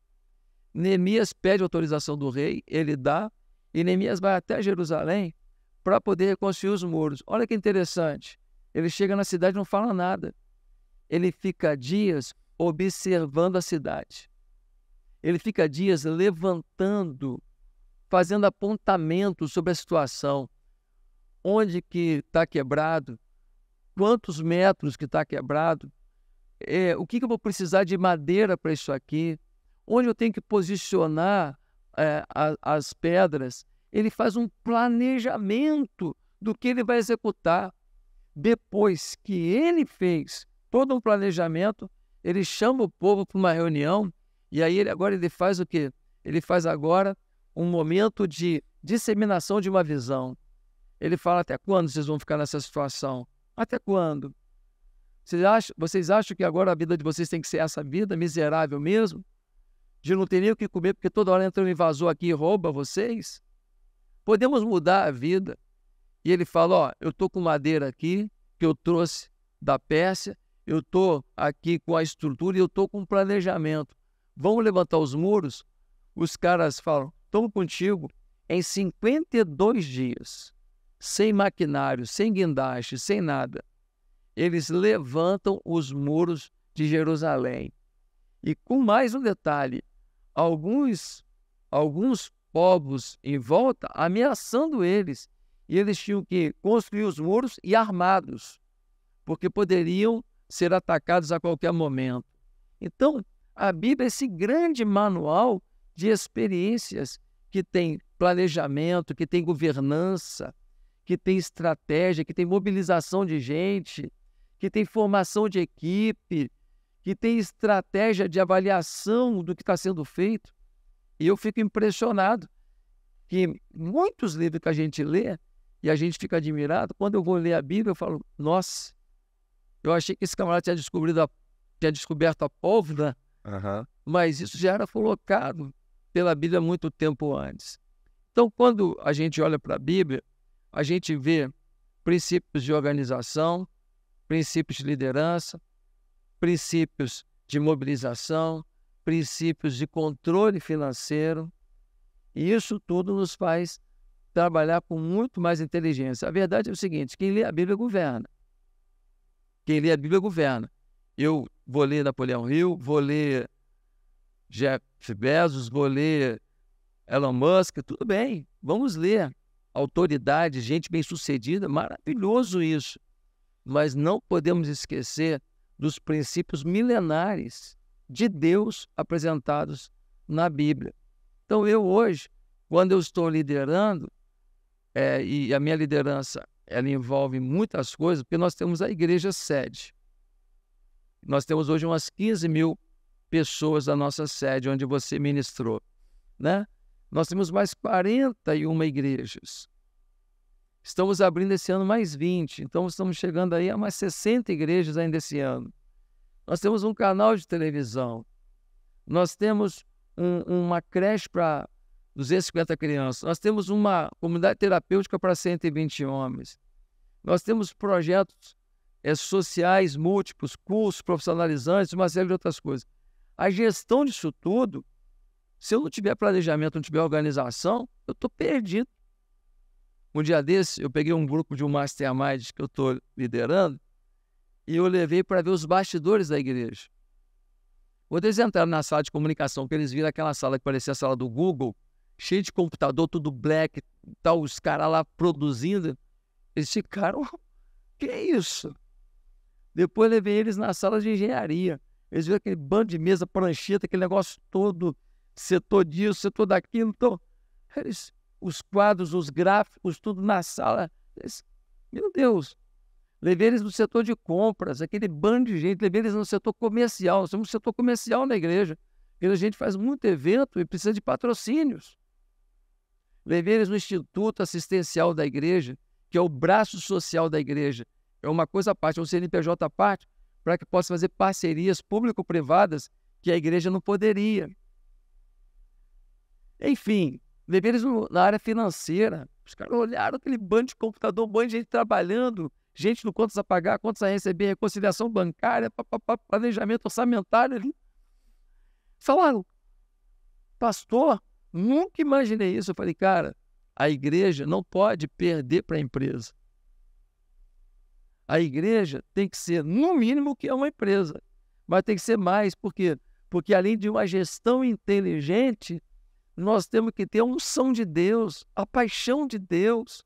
Neemias pede autorização do rei, ele dá, e Neemias vai até Jerusalém para poder reconstruir os muros. Olha que interessante. Ele chega na cidade e não fala nada. Ele fica dias observando a cidade. Ele fica dias levantando, fazendo apontamento sobre a situação. Onde que está quebrado? Quantos metros que está quebrado? É, o que, que eu vou precisar de madeira para isso aqui? Onde eu tenho que posicionar é, a- as pedras? Ele faz um planejamento do que ele vai executar. Depois que ele fez todo um planejamento, ele chama o povo para uma reunião e aí ele agora ele faz o quê? Ele faz agora um momento de disseminação de uma visão. Ele fala até quando vocês vão ficar nessa situação? Até quando? Vocês acham, vocês acham que agora a vida de vocês tem que ser essa vida miserável mesmo? De não ter nem o que comer porque toda hora entra um invasor aqui e rouba vocês? Podemos mudar a vida. E ele fala: Ó, eu estou com madeira aqui que eu trouxe da Pérsia, eu estou aqui com a estrutura e eu estou com um planejamento. Vamos levantar os muros? Os caras falam: Estamos contigo em 52 dias, sem maquinário, sem guindaste, sem nada. Eles levantam os muros de Jerusalém. E com mais um detalhe: alguns, alguns povos em volta ameaçando eles. E eles tinham que construir os muros e armados, porque poderiam ser atacados a qualquer momento. Então, a Bíblia é esse grande manual de experiências que tem planejamento, que tem governança, que tem estratégia, que tem mobilização de gente, que tem formação de equipe, que tem estratégia de avaliação do que está sendo feito. E eu fico impressionado que muitos livros que a gente lê e a gente fica admirado, quando eu vou ler a Bíblia, eu falo, nossa, eu achei que esse camarada tinha, descobrido a, tinha descoberto a pólvora, Aham. mas isso já era colocado pela Bíblia muito tempo antes. Então, quando a gente olha para a Bíblia, a gente vê princípios de organização, princípios de liderança, princípios de mobilização, princípios de controle financeiro. E isso tudo nos faz trabalhar com muito mais inteligência. A verdade é o seguinte: quem lê a Bíblia governa. Quem lê a Bíblia governa. Eu vou ler Napoleão Hill, vou ler Jeff Bezos, vou ler Elon Musk, tudo bem, vamos ler. Autoridade, gente bem-sucedida, maravilhoso isso. Mas não podemos esquecer dos princípios milenares de Deus apresentados na Bíblia. Então, eu hoje, quando eu estou liderando, é, e a minha liderança ela envolve muitas coisas, porque nós temos a igreja sede. Nós temos hoje umas 15 mil pessoas da nossa sede, onde você ministrou. Né? Nós temos mais 41 igrejas. Estamos abrindo esse ano mais 20, então estamos chegando aí a mais 60 igrejas ainda esse ano. Nós temos um canal de televisão. Nós temos um, uma creche para 250 crianças. Nós temos uma comunidade terapêutica para 120 homens. Nós temos projetos é, sociais múltiplos, cursos profissionalizantes, uma série de outras coisas. A gestão disso tudo, se eu não tiver planejamento, não tiver organização, eu estou perdido. Um dia desse, eu peguei um grupo de um mastermind que eu estou liderando e eu levei para ver os bastidores da igreja. Quando eles entraram na sala de comunicação, que eles viram aquela sala que parecia a sala do Google, cheio de computador, tudo black, tal, os caras lá produzindo, eles ficaram, que é isso? Depois levei eles na sala de engenharia. Eles viram aquele bando de mesa, prancheta, aquele negócio todo, setor disso, setor daquilo. Então, eles, os quadros, os gráficos, tudo na sala. Eles, meu Deus, levei eles no setor de compras, aquele bando de gente, levei eles no setor comercial. Nós um setor comercial na igreja. A gente faz muito evento e precisa de patrocínios. Levei eles no Instituto Assistencial da Igreja, que é o braço social da igreja. É uma coisa à parte, é um CNPJ à parte, para que possa fazer parcerias público-privadas que a igreja não poderia. Enfim, no, na área financeira. Os caras olharam aquele bando de computador, bando de gente trabalhando, gente no contas a pagar, contas a receber, reconciliação bancária, planejamento orçamentário ali. Falaram, pastor, nunca imaginei isso. Eu falei, cara, a igreja não pode perder para a empresa. A igreja tem que ser, no mínimo, que é uma empresa. Mas tem que ser mais, por quê? Porque além de uma gestão inteligente, nós temos que ter a unção de Deus, a paixão de Deus,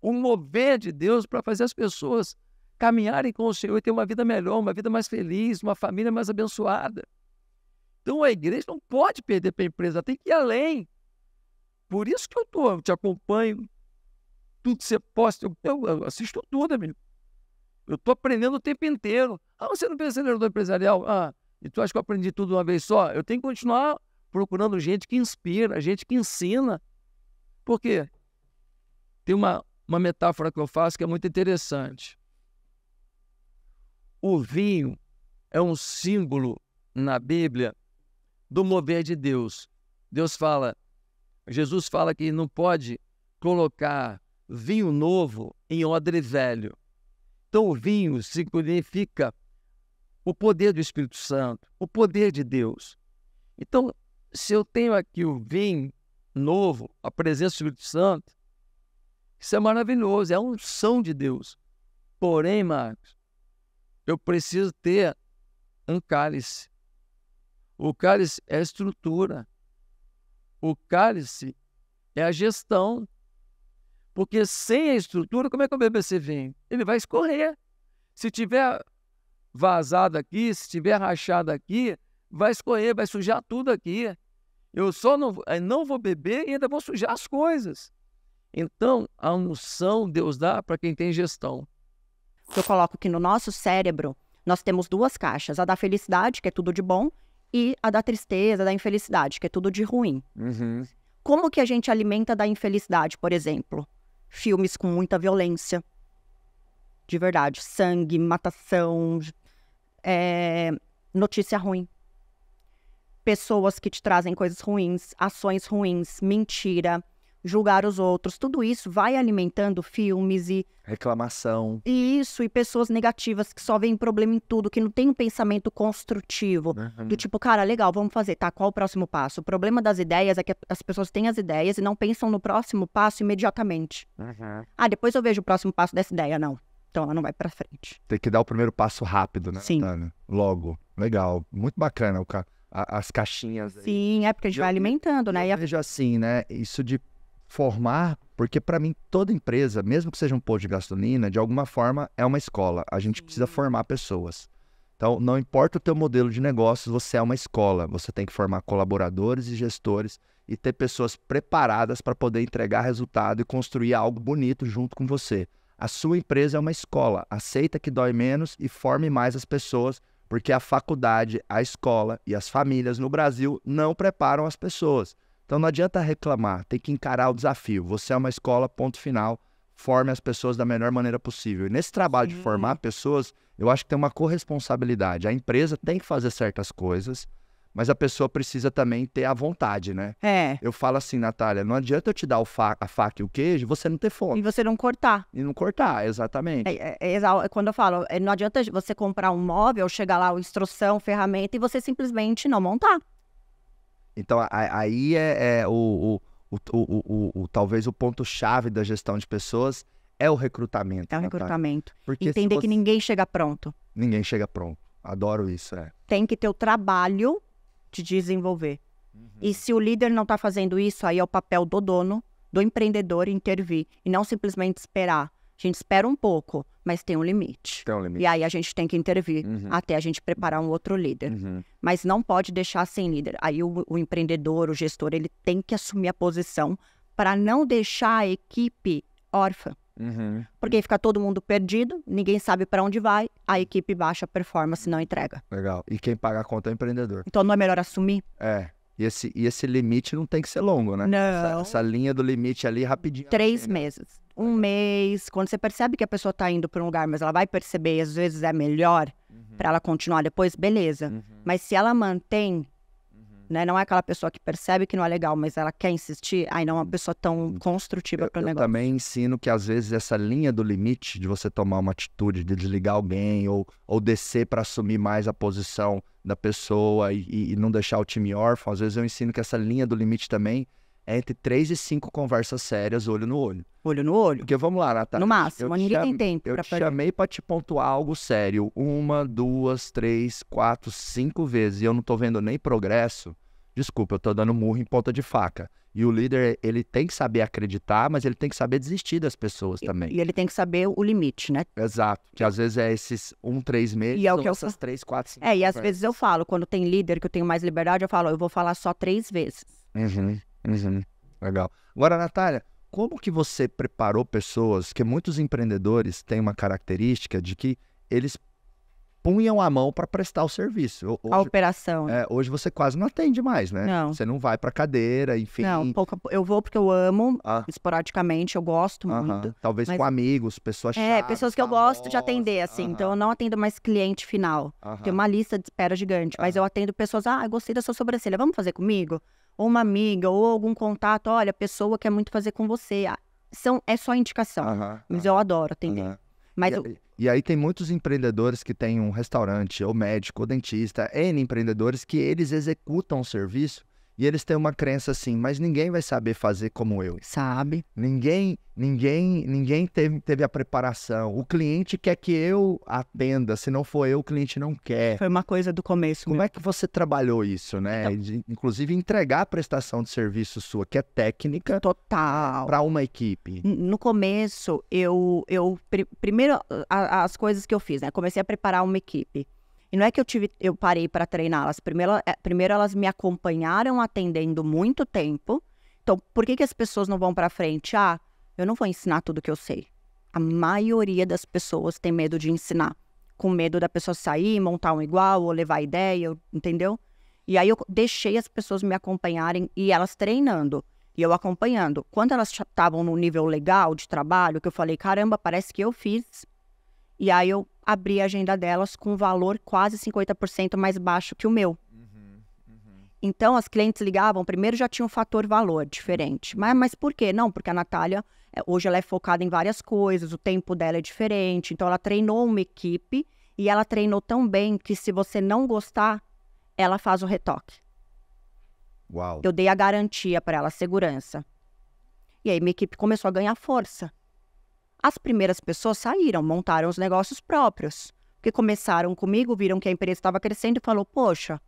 o mover de Deus para fazer as pessoas caminharem com o Senhor e ter uma vida melhor, uma vida mais feliz, uma família mais abençoada. Então a igreja não pode perder para a empresa, tem que ir além. Por isso que eu, tô, eu te acompanho. Tudo que você posta, eu, eu assisto tudo, amigo. Eu estou aprendendo o tempo inteiro. Ah, você não pensa acelerador empresarial? Ah, e tu acha que eu aprendi tudo uma vez só? Eu tenho que continuar procurando gente que inspira, gente que ensina. Por quê? Tem uma, uma metáfora que eu faço que é muito interessante. O vinho é um símbolo na Bíblia do mover de Deus. Deus fala, Jesus fala que não pode colocar vinho novo em odre velho. Então, o vinho significa o poder do Espírito Santo, o poder de Deus. Então, se eu tenho aqui o vinho novo, a presença do Espírito Santo, isso é maravilhoso, é a unção de Deus. Porém, Marcos, eu preciso ter um cálice. O cálice é a estrutura. O cálice é a gestão. Porque sem a estrutura, como é que o BBC vem? Ele vai escorrer. Se tiver vazado aqui, se tiver rachado aqui, vai escorrer, vai sujar tudo aqui. Eu só não, não vou beber e ainda vou sujar as coisas. Então, a unção Deus dá para quem tem gestão. Eu coloco que no nosso cérebro nós temos duas caixas: a da felicidade, que é tudo de bom, e a da tristeza, da infelicidade, que é tudo de ruim. Uhum. Como que a gente alimenta da infelicidade, por exemplo? Filmes com muita violência. De verdade. Sangue, matação, é, notícia ruim. Pessoas que te trazem coisas ruins, ações ruins, mentira, julgar os outros. Tudo isso vai alimentando filmes e Reclamação. e isso, e pessoas negativas que só veem problema em tudo, que não tem um pensamento construtivo. Uhum. Do tipo, cara, legal, vamos fazer, tá? Qual o próximo passo? O problema das ideias é que as pessoas têm as ideias e não pensam no próximo passo imediatamente. Uhum. Ah, depois eu vejo o próximo passo dessa ideia. Não. Então ela não vai pra frente. Tem que dar o primeiro passo rápido, né? Sim. Natália? Logo. Legal. Muito bacana o ca- a- as caixinhas. aí. Sim, é porque a gente Eu- vai alimentando, né? Eu vejo assim, né? Isso de formar, porque para mim toda empresa, mesmo que seja um posto de gasolina, de alguma forma é uma escola. A gente precisa formar pessoas. Então, não importa o teu modelo de negócios, você é uma escola. Você tem que formar colaboradores e gestores e ter pessoas preparadas para poder entregar resultado e construir algo bonito junto com você. A sua empresa é uma escola. Aceita que dói menos e forme mais as pessoas, porque a faculdade, a escola e as famílias no Brasil não preparam as pessoas. Então não adianta reclamar, tem que encarar o desafio. Você é uma escola, ponto final. Forme as pessoas da melhor maneira possível. E nesse trabalho de formar pessoas, eu acho que tem uma corresponsabilidade. A empresa tem que fazer certas coisas, mas a pessoa precisa também ter a vontade, né? É. Eu falo assim, Natália, não adianta eu te dar o fa- a faca e o queijo e você não ter E fome. você não cortar. E não cortar, exatamente. É, é, é é quando eu falo, é, não adianta você comprar um móvel, chegar lá, instrução, ferramenta, e você simplesmente não montar. Então aí é, é o, o, o, o, talvez o ponto-chave da gestão de pessoas é o recrutamento. É o Natália. recrutamento. Porque Entender que você- ninguém chega pronto. ninguém chega pronto. Adoro isso, é. Tem que ter o trabalho de desenvolver. Uhum. E se o líder não está fazendo isso, aí é o papel do dono, do empreendedor intervir. E não simplesmente esperar. A gente espera um pouco, mas tem um limite. Tem um limite. E aí a gente tem que intervir Uhum. até a gente preparar um outro líder. Uhum. Mas não pode deixar sem líder. Aí o, o empreendedor, o gestor, ele tem que assumir a posição para não deixar a equipe órfã. Uhum. Porque fica todo mundo perdido, ninguém sabe para onde vai, a equipe baixa a performance não entrega. Legal. E quem paga a conta é o empreendedor. Então não é melhor assumir? É. E esse, e esse limite não tem que ser longo, né? Essa, Não. essa linha do limite ali rapidinho. Três assim, né? Um mês, quando você percebe que a pessoa está indo para um lugar, mas ela vai perceber e às vezes é melhor para ela continuar depois, beleza. Uhum. Mas se ela mantém, né, não é aquela pessoa que percebe que não é legal, mas ela quer insistir, aí não é uma pessoa tão construtiva Eu, para o eu negócio. também ensino que às vezes essa linha do limite de você tomar uma atitude de desligar alguém ou, ou descer para assumir mais a posição da pessoa e- e não deixar o time órfão, às vezes eu ensino que essa linha do limite também é entre três e cinco conversas sérias, olho no olho. Olho no olho. Porque vamos lá, Natália. No máximo, ninguém tem tempo Eu para te chamei pra te pontuar algo sério. Uma, duas, três, quatro, cinco vezes. E eu não tô vendo nem progresso. Desculpa, eu tô dando murro em ponta de faca. E o líder, ele tem que saber acreditar, mas ele tem que saber desistir das pessoas também. E ele tem que saber o limite, né? Exato. Que às vezes é esses um, três meses. E é o que eu essas três, quatro, cinco. É, e às vezes eu falo, quando tem líder que eu tenho mais liberdade, eu falo, eu vou falar só três vezes. Uhum, uhum. Legal. Agora, Natália, como que você preparou pessoas? Que muitos empreendedores têm uma característica de que eles punham a mão para prestar o serviço. Ho- A Hoje, operação. é, hoje você quase não atende mais, né? Não. Você não vai para cadeira, enfim. Não, pouco, eu vou porque eu amo, Ah, esporadicamente, eu gosto aham. muito. Talvez mas- com amigos, pessoas É, chaves, pessoas que eu gosto de atender, assim. Aham, Então eu não atendo mais cliente final. aham. Tem uma lista de espera gigante. Mas eu atendo pessoas, ah, eu gostei da sua sobrancelha, vamos fazer comigo? Ou uma amiga, ou algum contato, olha, a pessoa quer muito fazer com você. Ah, São, é só indicação. Mas eu adoro atender. Mas e, eu- e aí tem muitos empreendedores que têm um restaurante, ou médico, ou dentista, N empreendedores que eles executam o serviço e eles têm uma crença assim, mas ninguém vai saber fazer como eu. sabe? Ninguém, ninguém, ninguém teve, teve a preparação. O cliente quer que eu atenda, se não for eu, o cliente não quer. Foi uma coisa do começo. Como meu. é que você trabalhou isso, né? Então De, inclusive entregar a prestação de serviço sua, que é técnica, Total. para uma equipe. No começo, eu, eu pri- primeiro a- as coisas que eu fiz, né? Comecei a preparar uma equipe. E não é que eu tive, eu parei para treiná-las. Primeiro, é, primeiro elas me acompanharam atendendo muito tempo. Então, por que que as pessoas não vão para frente? Ah, eu não vou ensinar tudo que eu sei. A maioria das pessoas tem medo de ensinar, com medo da pessoa sair, montar um igual ou levar ideia, entendeu? E aí eu deixei as pessoas me acompanharem e elas treinando. E eu acompanhando. Quando elas estavam no nível legal de trabalho, que eu falei, caramba, parece que eu fiz. E aí eu abri a agenda delas com um valor quase 50% mais baixo que o meu. Então, as clientes ligavam, primeiro já tinha um fator valor diferente. Mas, mas por quê? Não, porque a Natália, eh, hoje ela é focada em várias coisas, o tempo dela é diferente. Então, ela treinou uma equipe e ela treinou tão bem que se você não gostar, ela faz o retoque. Uau. Eu dei a garantia para ela, segurança. E aí minha equipe começou a ganhar força. As primeiras pessoas saíram, montaram os negócios próprios. Porque começaram comigo, viram que a empresa estava crescendo e falou: "Poxa,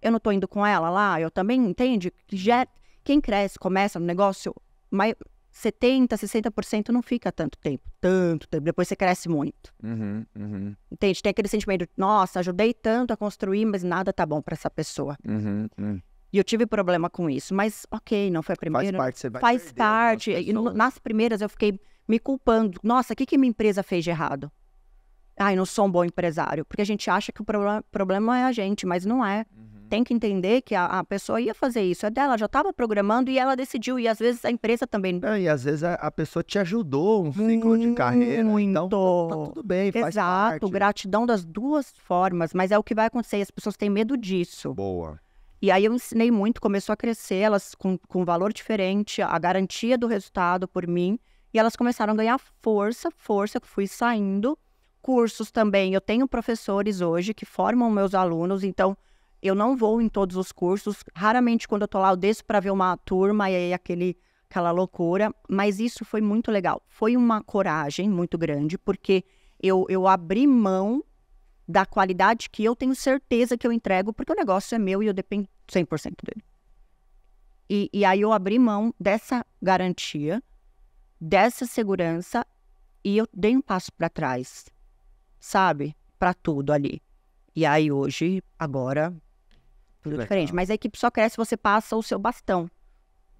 eu não estou indo com ela lá, eu também entende que já quem cresce, começa no negócio, mai- 70, 60% não fica tanto tempo, tanto tempo, depois você cresce muito. Uhum, uhum, Entende? Tem aquele sentimento, de, nossa, ajudei tanto a construir, mas nada tá bom para essa pessoa. uhum, uhum. E eu tive problema com isso, mas ok, não foi a Faz primeira. parte, você vai Faz parte. E nas primeiras eu fiquei me culpando. Nossa, o que, que minha empresa fez de errado? Ai, não sou um bom empresário. Porque a gente acha que o problema, problema é a gente, mas não é. Uhum. Tem que entender que a, a pessoa ia fazer isso. É dela, já estava programando e ela decidiu. E às vezes a empresa também. Não, e às vezes a, a pessoa te ajudou um ciclo de carreira. Então tá, tá tudo bem, faz Exato, parte. gratidão das duas formas. Mas é o que vai acontecer. As pessoas têm medo disso. Boa. E aí eu ensinei muito, começou a crescer, elas com, com valor diferente, a garantia do resultado por mim. E elas começaram a ganhar força, força, fui saindo. Cursos também, eu tenho professores hoje que formam meus alunos, então eu não vou em todos os cursos. Raramente quando eu tô lá eu desço para ver uma turma e aí aquele, aquela loucura. Mas isso foi muito legal. Foi uma coragem muito grande, porque eu, eu abri mão da qualidade que eu tenho certeza que eu entrego, porque o negócio é meu e eu dependo 100% dele. E, e aí eu abri mão dessa garantia, dessa segurança, e eu dei um passo para trás, sabe? Para tudo ali. E aí hoje, agora, tudo Legal. diferente. Mas a equipe só cresce se você passa o seu bastão.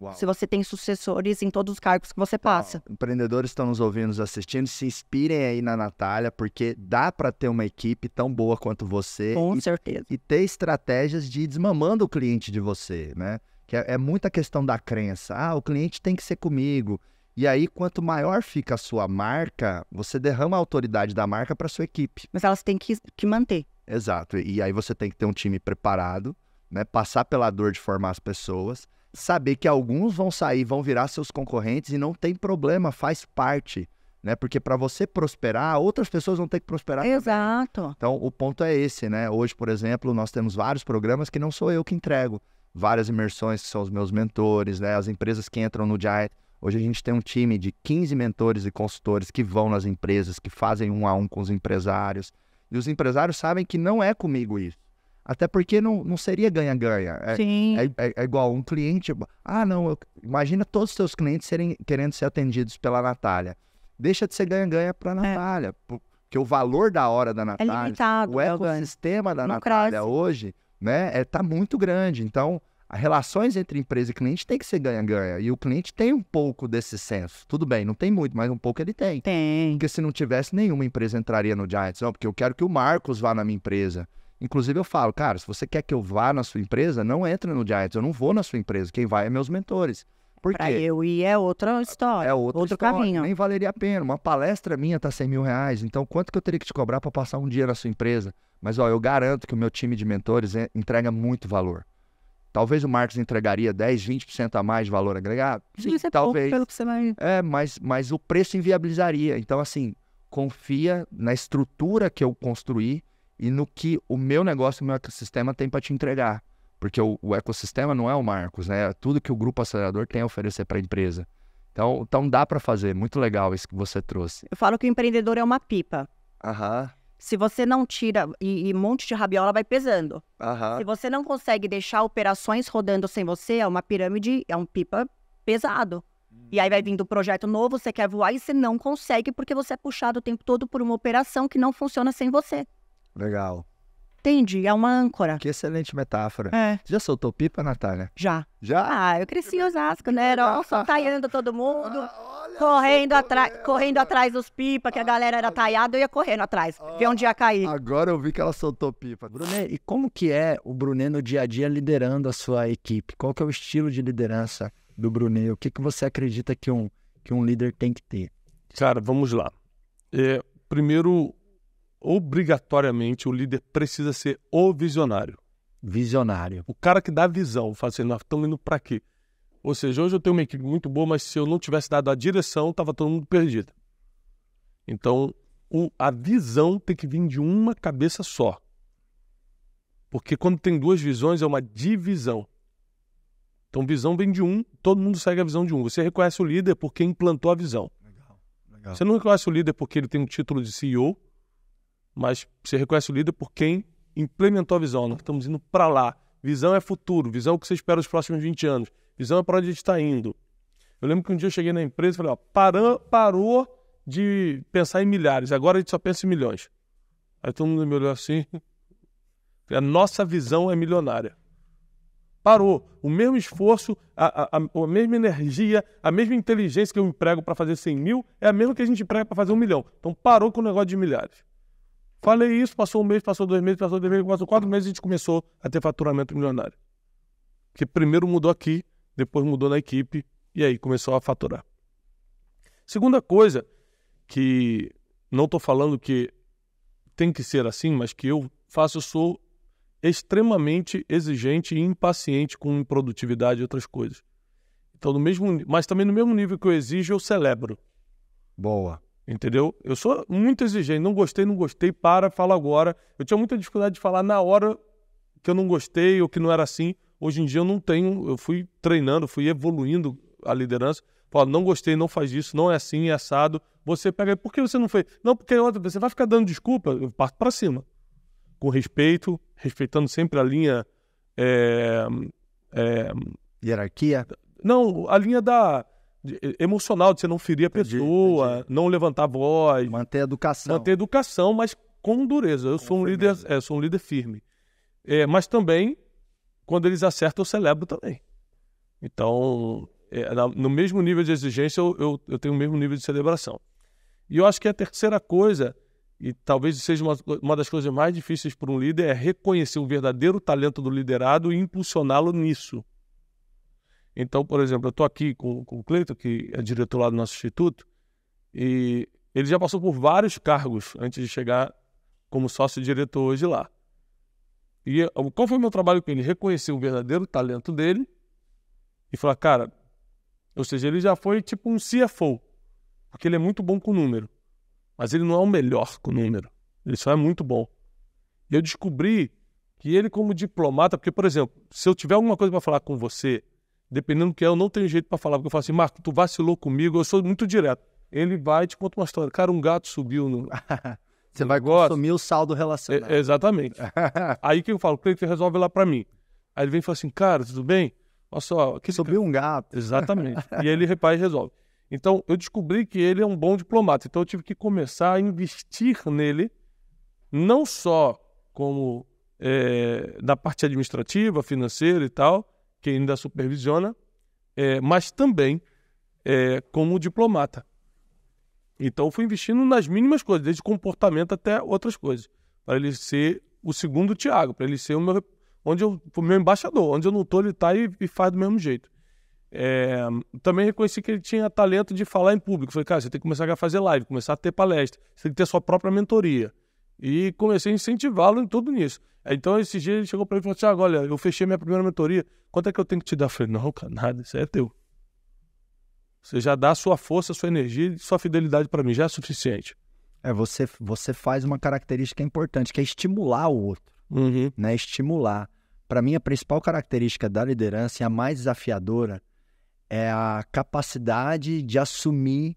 Uau. Se você tem sucessores em todos os cargos que você passa. Empreendedores estão nos ouvindo, nos assistindo, se inspirem aí na Natália, porque dá para ter uma equipe tão boa quanto você Com e, certeza. e ter estratégias de ir desmamando o cliente de você, né? Que é, é muita questão da crença. Ah, o cliente tem que ser comigo. E aí, quanto maior fica a sua marca, você derrama a autoridade da marca para sua equipe. Mas elas têm que, que manter. Exato. E aí você tem que ter um time preparado, né? Passar pela dor de formar as pessoas, saber que alguns vão sair, vão virar seus concorrentes e não tem problema, faz parte, né? Porque para você prosperar, outras pessoas vão ter que prosperar também. Exato. Então, o ponto é esse, né? Hoje, por exemplo, nós temos vários programas que não sou eu que entrego. Várias imersões que são os meus mentores, né? As empresas que entram no Giant. Hoje a gente tem um time de 15 mentores e consultores que vão nas empresas, que fazem um a um com os empresários. E os empresários sabem que não é comigo isso. Até porque não, não seria ganha-ganha. É, Sim. é, é- é igual um cliente. Ah, não. eu- imagina todos os seus clientes serem, querendo ser atendidos pela Natália. Deixa de ser ganha-ganha para a Natália. Porque o valor da hora da É Natália, limitado. o é ecossistema da Natália hoje, né, é, tá muito grande. Então, as relações entre empresa e cliente tem que ser ganha-ganha. E o cliente tem um pouco desse senso. Tudo bem, não tem muito, mas um pouco ele tem. Tem. Porque se não tivesse, nenhuma empresa entraria no Giants. Não, porque eu quero que o Marcos vá na minha empresa. Inclusive, eu falo, cara, se você quer que eu vá na sua empresa, não entra no Giants. Eu não vou na sua empresa. Quem vai é meus mentores. Por Pra quê? eu ir é outra história. É outra outro história, caminho. Nem valeria a pena. Uma palestra minha tá 100 mil reais. Então, quanto que eu teria que te cobrar para passar um dia na sua empresa? Mas, ó, eu garanto que o meu time de mentores é- entrega muito valor. Talvez o Marcos entregaria 10, 20% a mais de valor agregado? Sim, Isso é pouco talvez. pelo que você vai. É, mas, mas o preço inviabilizaria. Então, assim, confia na estrutura que eu construí e no que o meu negócio, o meu ecossistema tem para te entregar. Porque o, o ecossistema não é o Marcos, né? É tudo que o grupo acelerador tem a oferecer para a empresa. Então, então dá para fazer. Muito legal isso que você trouxe. Eu falo que o empreendedor é uma pipa. Aham, Se você não tira e, e um monte de rabiola vai pesando. aham. Se você não consegue deixar operações rodando sem você, é uma pirâmide, é um pipa pesado. E aí vai vindo um projeto novo, você quer voar e você não consegue porque você é puxado o tempo todo por uma operação que não funciona sem você. Legal. Entende? É uma âncora. Que excelente metáfora. É, Já soltou pipa, Natália? já. Já? Ah, eu cresci em Osasco, né? Era taiando todo mundo. Ah, olha, correndo, atra ela. correndo atrás dos pipa, que a galera era taiada, eu ia correndo atrás. Ver onde ia cair. Agora eu vi que ela soltou pipa. Brunet, e como que é o Brunet no dia a dia liderando a sua equipe? Qual que é o estilo de liderança do Brunet, o que, que você acredita que um, que um líder tem que ter? Cara, vamos lá. É, primeiro, obrigatoriamente, o líder precisa ser o visionário. Visionário. O cara que dá visão. Fala assim, nós estamos indo para quê? Ou seja, hoje eu tenho uma equipe muito boa, mas se eu não tivesse dado a direção, tava todo mundo perdido. Então, o- a visão tem que vir de uma cabeça só. Porque quando tem duas visões, é uma divisão. Então, visão vem de um, todo mundo segue a visão de um. Você reconhece o líder porque implantou a visão. Legal. Você não reconhece o líder porque ele tem um título de CEO, mas você reconhece o líder por quem implementou a visão. Nós estamos indo para lá. Visão é futuro, visão é o que você espera os próximos 20 anos. Visão é para onde a gente está indo. Eu lembro que um dia eu cheguei na empresa e falei, ó, parou, parou de pensar em milhares, agora a gente só pensa em milhões. Aí todo mundo me olhou assim. [LAUGHS] A nossa visão é milionária. Parou. O mesmo esforço, a, a, a- a mesma energia, a mesma inteligência que eu emprego para fazer 100 mil é a mesma que a gente emprega para fazer um milhão. Então parou com o negócio de milhares. Falei isso, passou um mês, passou dois meses, passou dois meses, passou quatro meses e a gente começou a ter faturamento milionário. Porque primeiro mudou aqui, depois mudou na equipe e aí começou a faturar. Segunda coisa que não estou falando que tem que ser assim, mas que eu faço, eu sou extremamente exigente e impaciente com produtividade e outras coisas. Então, no mesmo, mas também no mesmo nível que eu exijo, eu celebro. Boa. Entendeu? Eu sou muito exigente. Não gostei, não gostei, para, fala agora. Eu tinha muita dificuldade de falar na hora que eu não gostei ou que não era assim. Hoje em dia eu não tenho. Eu fui treinando, fui evoluindo a liderança. Falo, não gostei, não faz isso, não é assim, é assado. Você pega, por que você não fez? Não, porque outra, você vai ficar dando desculpa, eu parto para cima. Com respeito, respeitando sempre a linha. é, é, Hierarquia? não, a linha da de- emocional, de você não ferir a Entendi, pessoa, não levantar a voz, Manter a educação. manter a educação, mas com dureza. Eu sou um líder, é, sou um líder firme. É, mas também, quando eles acertam, eu celebro também. Então, é, na- no mesmo nível de exigência, eu, eu, eu tenho o mesmo nível de celebração. E eu acho que a terceira coisa, e talvez seja uma, uma das coisas mais difíceis para um líder, é reconhecer o verdadeiro talento do liderado e impulsioná-lo nisso. Então, por exemplo, eu estou aqui com, com o Cleiton, que é diretor lá do nosso instituto, e ele já passou por vários cargos antes de chegar como sócio-diretor hoje lá. E qual foi o meu trabalho com ele? Reconhecer o verdadeiro talento dele e falar, cara, ou seja, ele já foi tipo um CFO, porque ele é muito bom com número, mas ele não é o melhor com número, ele só é muito bom. E eu descobri que ele, como diplomata, porque, por exemplo, se eu tiver alguma coisa para falar com você, dependendo do que é, eu não tenho jeito para falar, porque eu falo assim, Marco, tu vacilou comigo, eu sou muito direto. Ele vai e te conta uma história. Cara, um gato subiu no. [LAUGHS] Você vai Gosto. consumir o saldo relacional. É, exatamente. [LAUGHS] Aí que eu falo, Cleiton, resolve lá pra mim. Aí ele vem e fala assim, cara, tudo bem? Olha só, Subiu um gato. Exatamente. [LAUGHS] e ele repara e resolve. Então, eu descobri que ele é um bom diplomata. Então, eu tive que começar a investir nele, não só como é, na parte administrativa, financeira e tal, que ainda supervisiona, é, mas também é, como diplomata. Então, fui investindo nas mínimas coisas, desde comportamento até outras coisas, para ele ser o segundo Tiago, para ele ser o meu, onde eu, o meu embaixador, onde eu não estou, ele está e, e faz do mesmo jeito. É, também reconheci que ele tinha talento de falar em público. Falei, cara, você tem que começar a fazer live, começar a ter palestra, você tem que ter sua própria mentoria. E comecei a incentivá-lo em tudo nisso. Então, esse dia ele chegou para mim e falou: Tiago, olha, eu fechei minha primeira mentoria, quanto é que eu tenho que te dar? Eu falei: não, cara, nada, isso é teu. Você já dá a sua força, a sua energia e sua fidelidade para mim, já é suficiente. É, você, você faz uma característica importante, que é estimular o outro, Uhum. né? Estimular. Para mim, a principal característica da liderança e a mais desafiadora é a capacidade de assumir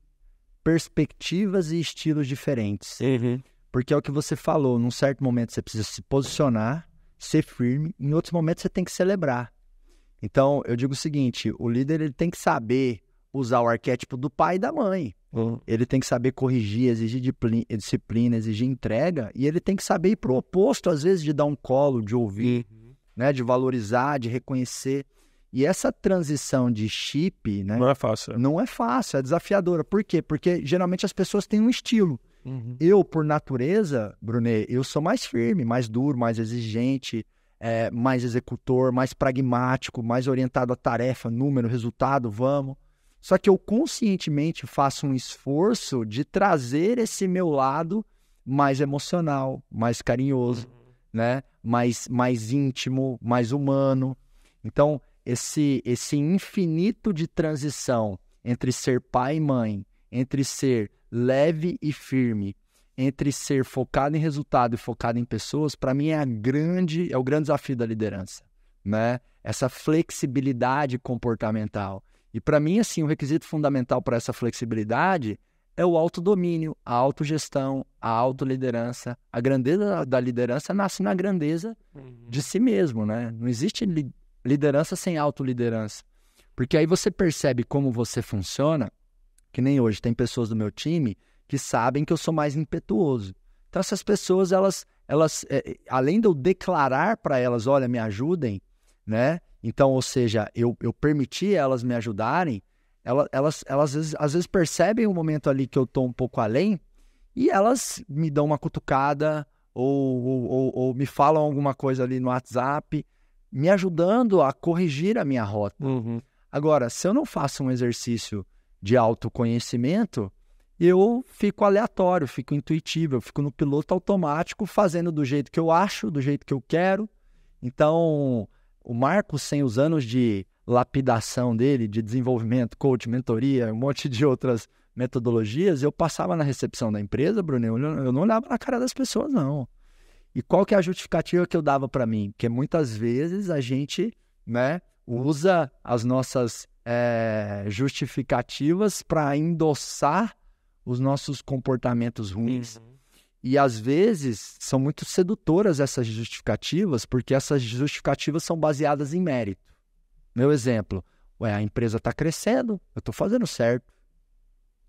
perspectivas e estilos diferentes. Uhum. Porque é o que você falou, num certo momento você precisa se posicionar, ser firme, em outros momentos você tem que celebrar. Então, eu digo o seguinte, o líder ele tem que saber usar o arquétipo do pai e da mãe. Uhum. Ele tem que saber corrigir, exigir disciplina, exigir entrega, e ele tem que saber ir pro oposto, às vezes, de dar um colo, de ouvir, né, de valorizar, de reconhecer. E essa transição de chip, né, Não é fácil. não é fácil, é desafiadora. Por quê? Porque geralmente as pessoas têm um estilo. Uhum. Eu, por natureza, Brunet, eu sou mais firme, mais duro, mais exigente. é, mais executor, mais pragmático, mais orientado à tarefa, número, resultado, vamos. Só que eu conscientemente faço um esforço de trazer esse meu lado mais emocional, mais carinhoso, né? mais, mais íntimo, mais humano. Então, esse, esse infinito de transição entre ser pai e mãe, entre ser leve e firme, entre ser focado em resultado e focado em pessoas, para mim é a grande, é o grande desafio da liderança, né? Essa flexibilidade comportamental. E para mim, assim, o requisito fundamental para essa flexibilidade é o autodomínio, a autogestão, a autoliderança. A grandeza da liderança nasce na grandeza uhum. de si mesmo, né? Não existe li liderança sem autoliderança. Porque aí você percebe como você funciona, que nem hoje tem pessoas do meu time que sabem que eu sou mais impetuoso. Então essas pessoas, elas, elas é, além de eu declarar para elas, olha, me ajudem, né? Então, ou seja, eu, eu permitir elas me ajudarem, elas, elas, elas às, vezes, às vezes percebem o um momento ali que eu estou um pouco além e elas me dão uma cutucada ou, ou, ou, ou, me falam alguma coisa ali no WhatsApp, me ajudando a corrigir a minha rota. Uhum. Agora, se eu não faço um exercício de autoconhecimento, eu fico aleatório, fico intuitivo, eu fico no piloto automático, fazendo do jeito que eu acho, do jeito que eu quero. Então, o Marcos, sem os anos de lapidação dele, de desenvolvimento, coach, mentoria, um monte de outras metodologias, eu passava na recepção da empresa, Bruno, eu não olhava na cara das pessoas, não. E qual que é a justificativa que eu dava para mim? Porque muitas vezes a gente, né, usa as nossas é, justificativas para endossar os nossos comportamentos ruins. Uhum. E às vezes são muito sedutoras essas justificativas, porque essas justificativas são baseadas em mérito. Meu exemplo, ué, a empresa está crescendo, eu estou fazendo certo.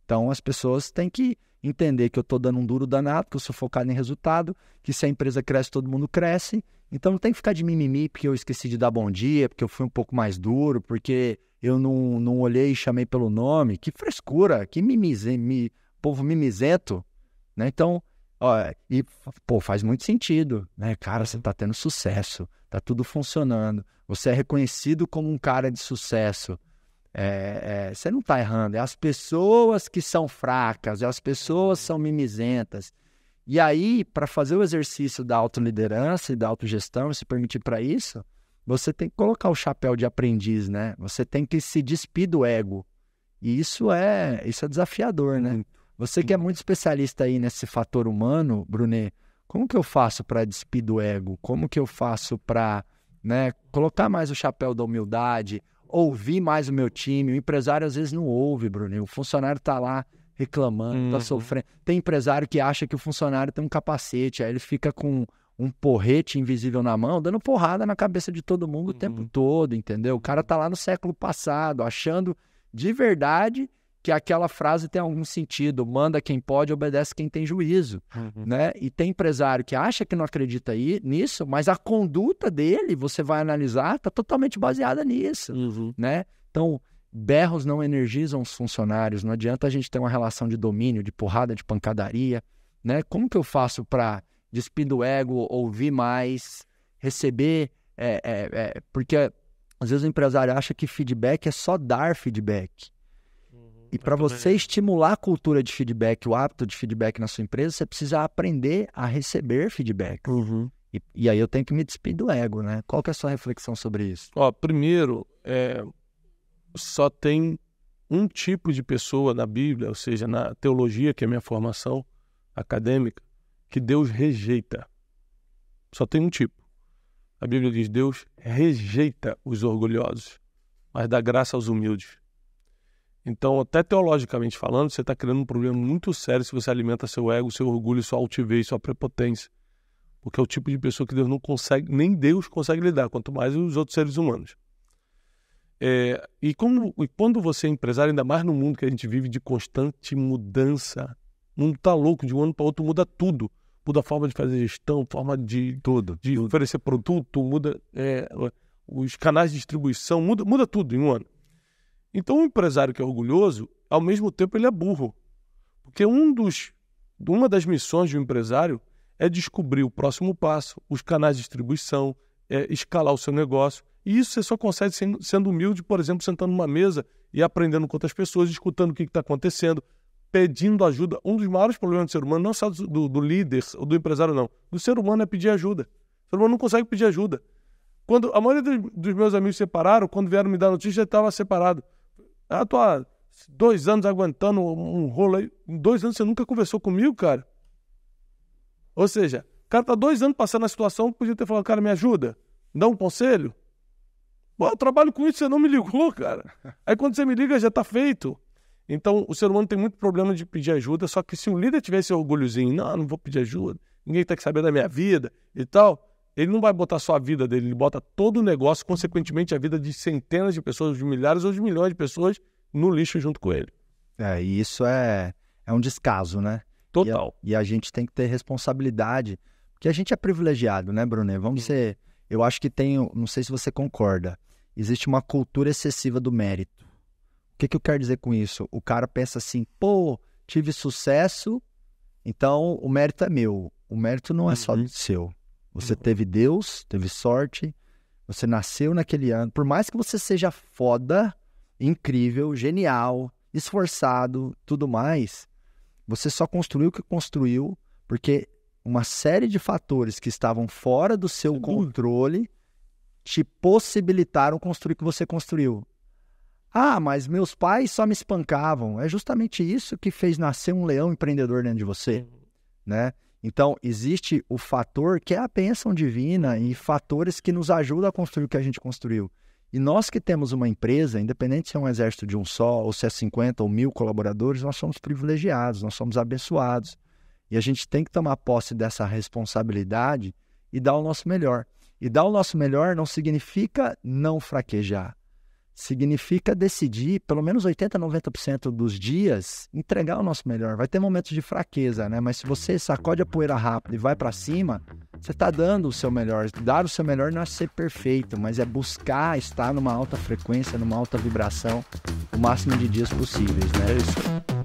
Então as pessoas têm que entender que eu estou dando um duro danado, que eu sou focado em resultado, que se a empresa cresce, todo mundo cresce. Então não tem que ficar de mimimi porque eu esqueci de dar bom dia, porque eu fui um pouco mais duro, porque eu não, não olhei e chamei pelo nome. Que frescura, que mimize, mi, povo mimizento, né? Então, ó, e, pô, faz muito sentido, né? Cara, você tá tendo sucesso, tá tudo funcionando, você é reconhecido como um cara de sucesso. É, é, você não tá errando, é as pessoas que são fracas, é as pessoas que são mimizentas. E aí, para fazer o exercício da autoliderança e da autogestão, se permitir para isso, você tem que colocar o chapéu de aprendiz, né? Você tem que se despir do ego. E isso é, isso é desafiador, né? Você que é muito especialista aí nesse fator humano, Brunet, como que eu faço para despir do ego? Como que eu faço para né, colocar mais o chapéu da humildade, ouvir mais o meu time? O empresário às vezes não ouve, Brunet. O funcionário está lá reclamando, está uhum. sofrendo. Tem empresário que acha que o funcionário tem um capacete, aí ele fica com um porrete invisível na mão, dando porrada na cabeça de todo mundo uhum. o tempo todo, entendeu? O cara tá lá no século passado, achando de verdade que aquela frase tem algum sentido, manda quem pode, obedece quem tem juízo, uhum. né? E tem empresário que acha que não acredita aí, nisso, mas a conduta dele, você vai analisar, tá totalmente baseada nisso, uhum. né? Então, berros não energizam os funcionários, não adianta a gente ter uma relação de domínio, de porrada, de pancadaria, né? Como que eu faço para despir do ego, ouvir mais, receber, é, é, é, porque às vezes o empresário acha que feedback é só dar feedback, e para você bem. estimular a cultura de feedback, o hábito de feedback na sua empresa, você precisa aprender a receber feedback. Uhum. E, e, aí eu tenho que me despedir do ego, né? Qual que é a sua reflexão sobre isso? Ó, primeiro, é, só tem um tipo de pessoa na Bíblia, ou seja, na teologia, que é a minha formação acadêmica, que Deus rejeita. Só tem um tipo. A Bíblia diz: Deus rejeita os orgulhosos, mas dá graça aos humildes. Então, até teologicamente falando, você está criando um problema muito sério se você alimenta seu ego, seu orgulho, sua altivez, sua prepotência. Porque é o tipo de pessoa que Deus não consegue, nem Deus consegue lidar, quanto mais os outros seres humanos. É, e, como, e quando você é empresário, ainda mais no mundo que a gente vive de constante mudança, o mundo está louco, de um ano para outro muda tudo. Muda a forma de fazer gestão, forma de, tudo, de tudo. oferecer produto, muda é, os canais de distribuição, muda, muda tudo em um ano. Então, o empresário que é orgulhoso, ao mesmo tempo, ele é burro. Porque um dos, uma das missões de um empresário é descobrir o próximo passo, os canais de distribuição, é, escalar o seu negócio. E isso você só consegue sendo, sendo humilde, por exemplo, sentando numa mesa e aprendendo com outras pessoas, escutando o que está acontecendo, pedindo ajuda. Um dos maiores problemas do ser humano, não só do, do líder ou do empresário, não. Do ser humano é pedir ajuda. O ser humano não consegue pedir ajuda. Quando a maioria dos, dos meus amigos se separaram, quando vieram me dar notícia, já estava separado. Ah, tô há dois anos aguentando um rolo aí. Em dois anos você nunca conversou comigo, cara. Ou seja, o cara tá dois anos passando na situação, podia ter falado, cara, me ajuda, dá um conselho. Pô, eu trabalho com isso, você não me ligou, [LAUGHS] cara. Aí quando você me liga, já tá feito. Então, o ser humano tem muito problema de pedir ajuda, só que se o líder tivesse orgulhozinho, não, não vou pedir ajuda, ninguém tem que saber da minha vida e tal, ele não vai botar só a vida dele, ele bota todo o negócio, consequentemente a vida de centenas de pessoas, de milhares ou de milhões de pessoas no lixo junto com ele. É, e isso é, é um descaso, né? Total. E a, e a gente tem que ter responsabilidade, porque a gente é privilegiado, né, Brunet? Vamos ser. Eu acho que tem, não sei se você concorda, existe uma cultura excessiva do mérito. O que, que eu quero dizer com isso? O cara pensa assim, pô, tive sucesso, então o mérito é meu. O mérito não é só Uhum. seu. Você Uhum. teve Deus, teve sorte, você nasceu naquele ano. Por mais que você seja foda, incrível, genial, esforçado, tudo mais, você só construiu o que construiu porque uma série de fatores que estavam fora do seu controle te possibilitaram construir o que você construiu. Ah, mas meus pais só me espancavam. É justamente isso que fez nascer um leão empreendedor dentro de você, né? Então, existe o fator que é a bênção divina e fatores que nos ajudam a construir o que a gente construiu. E nós que temos uma empresa, independente se é um exército de um só, ou se é 50 ou mil colaboradores, nós somos privilegiados, nós somos abençoados. E a gente tem que tomar posse dessa responsabilidade e dar o nosso melhor. E dar o nosso melhor não significa não fraquejar. Significa decidir, pelo menos 80, 90% dos dias, entregar o nosso melhor. Vai ter momentos de fraqueza, né? Mas se você sacode a poeira rápido e vai para cima, você está dando o seu melhor. Dar o seu melhor não é ser perfeito, mas é buscar estar numa alta frequência, numa alta vibração, o máximo de dias possíveis, né? É isso.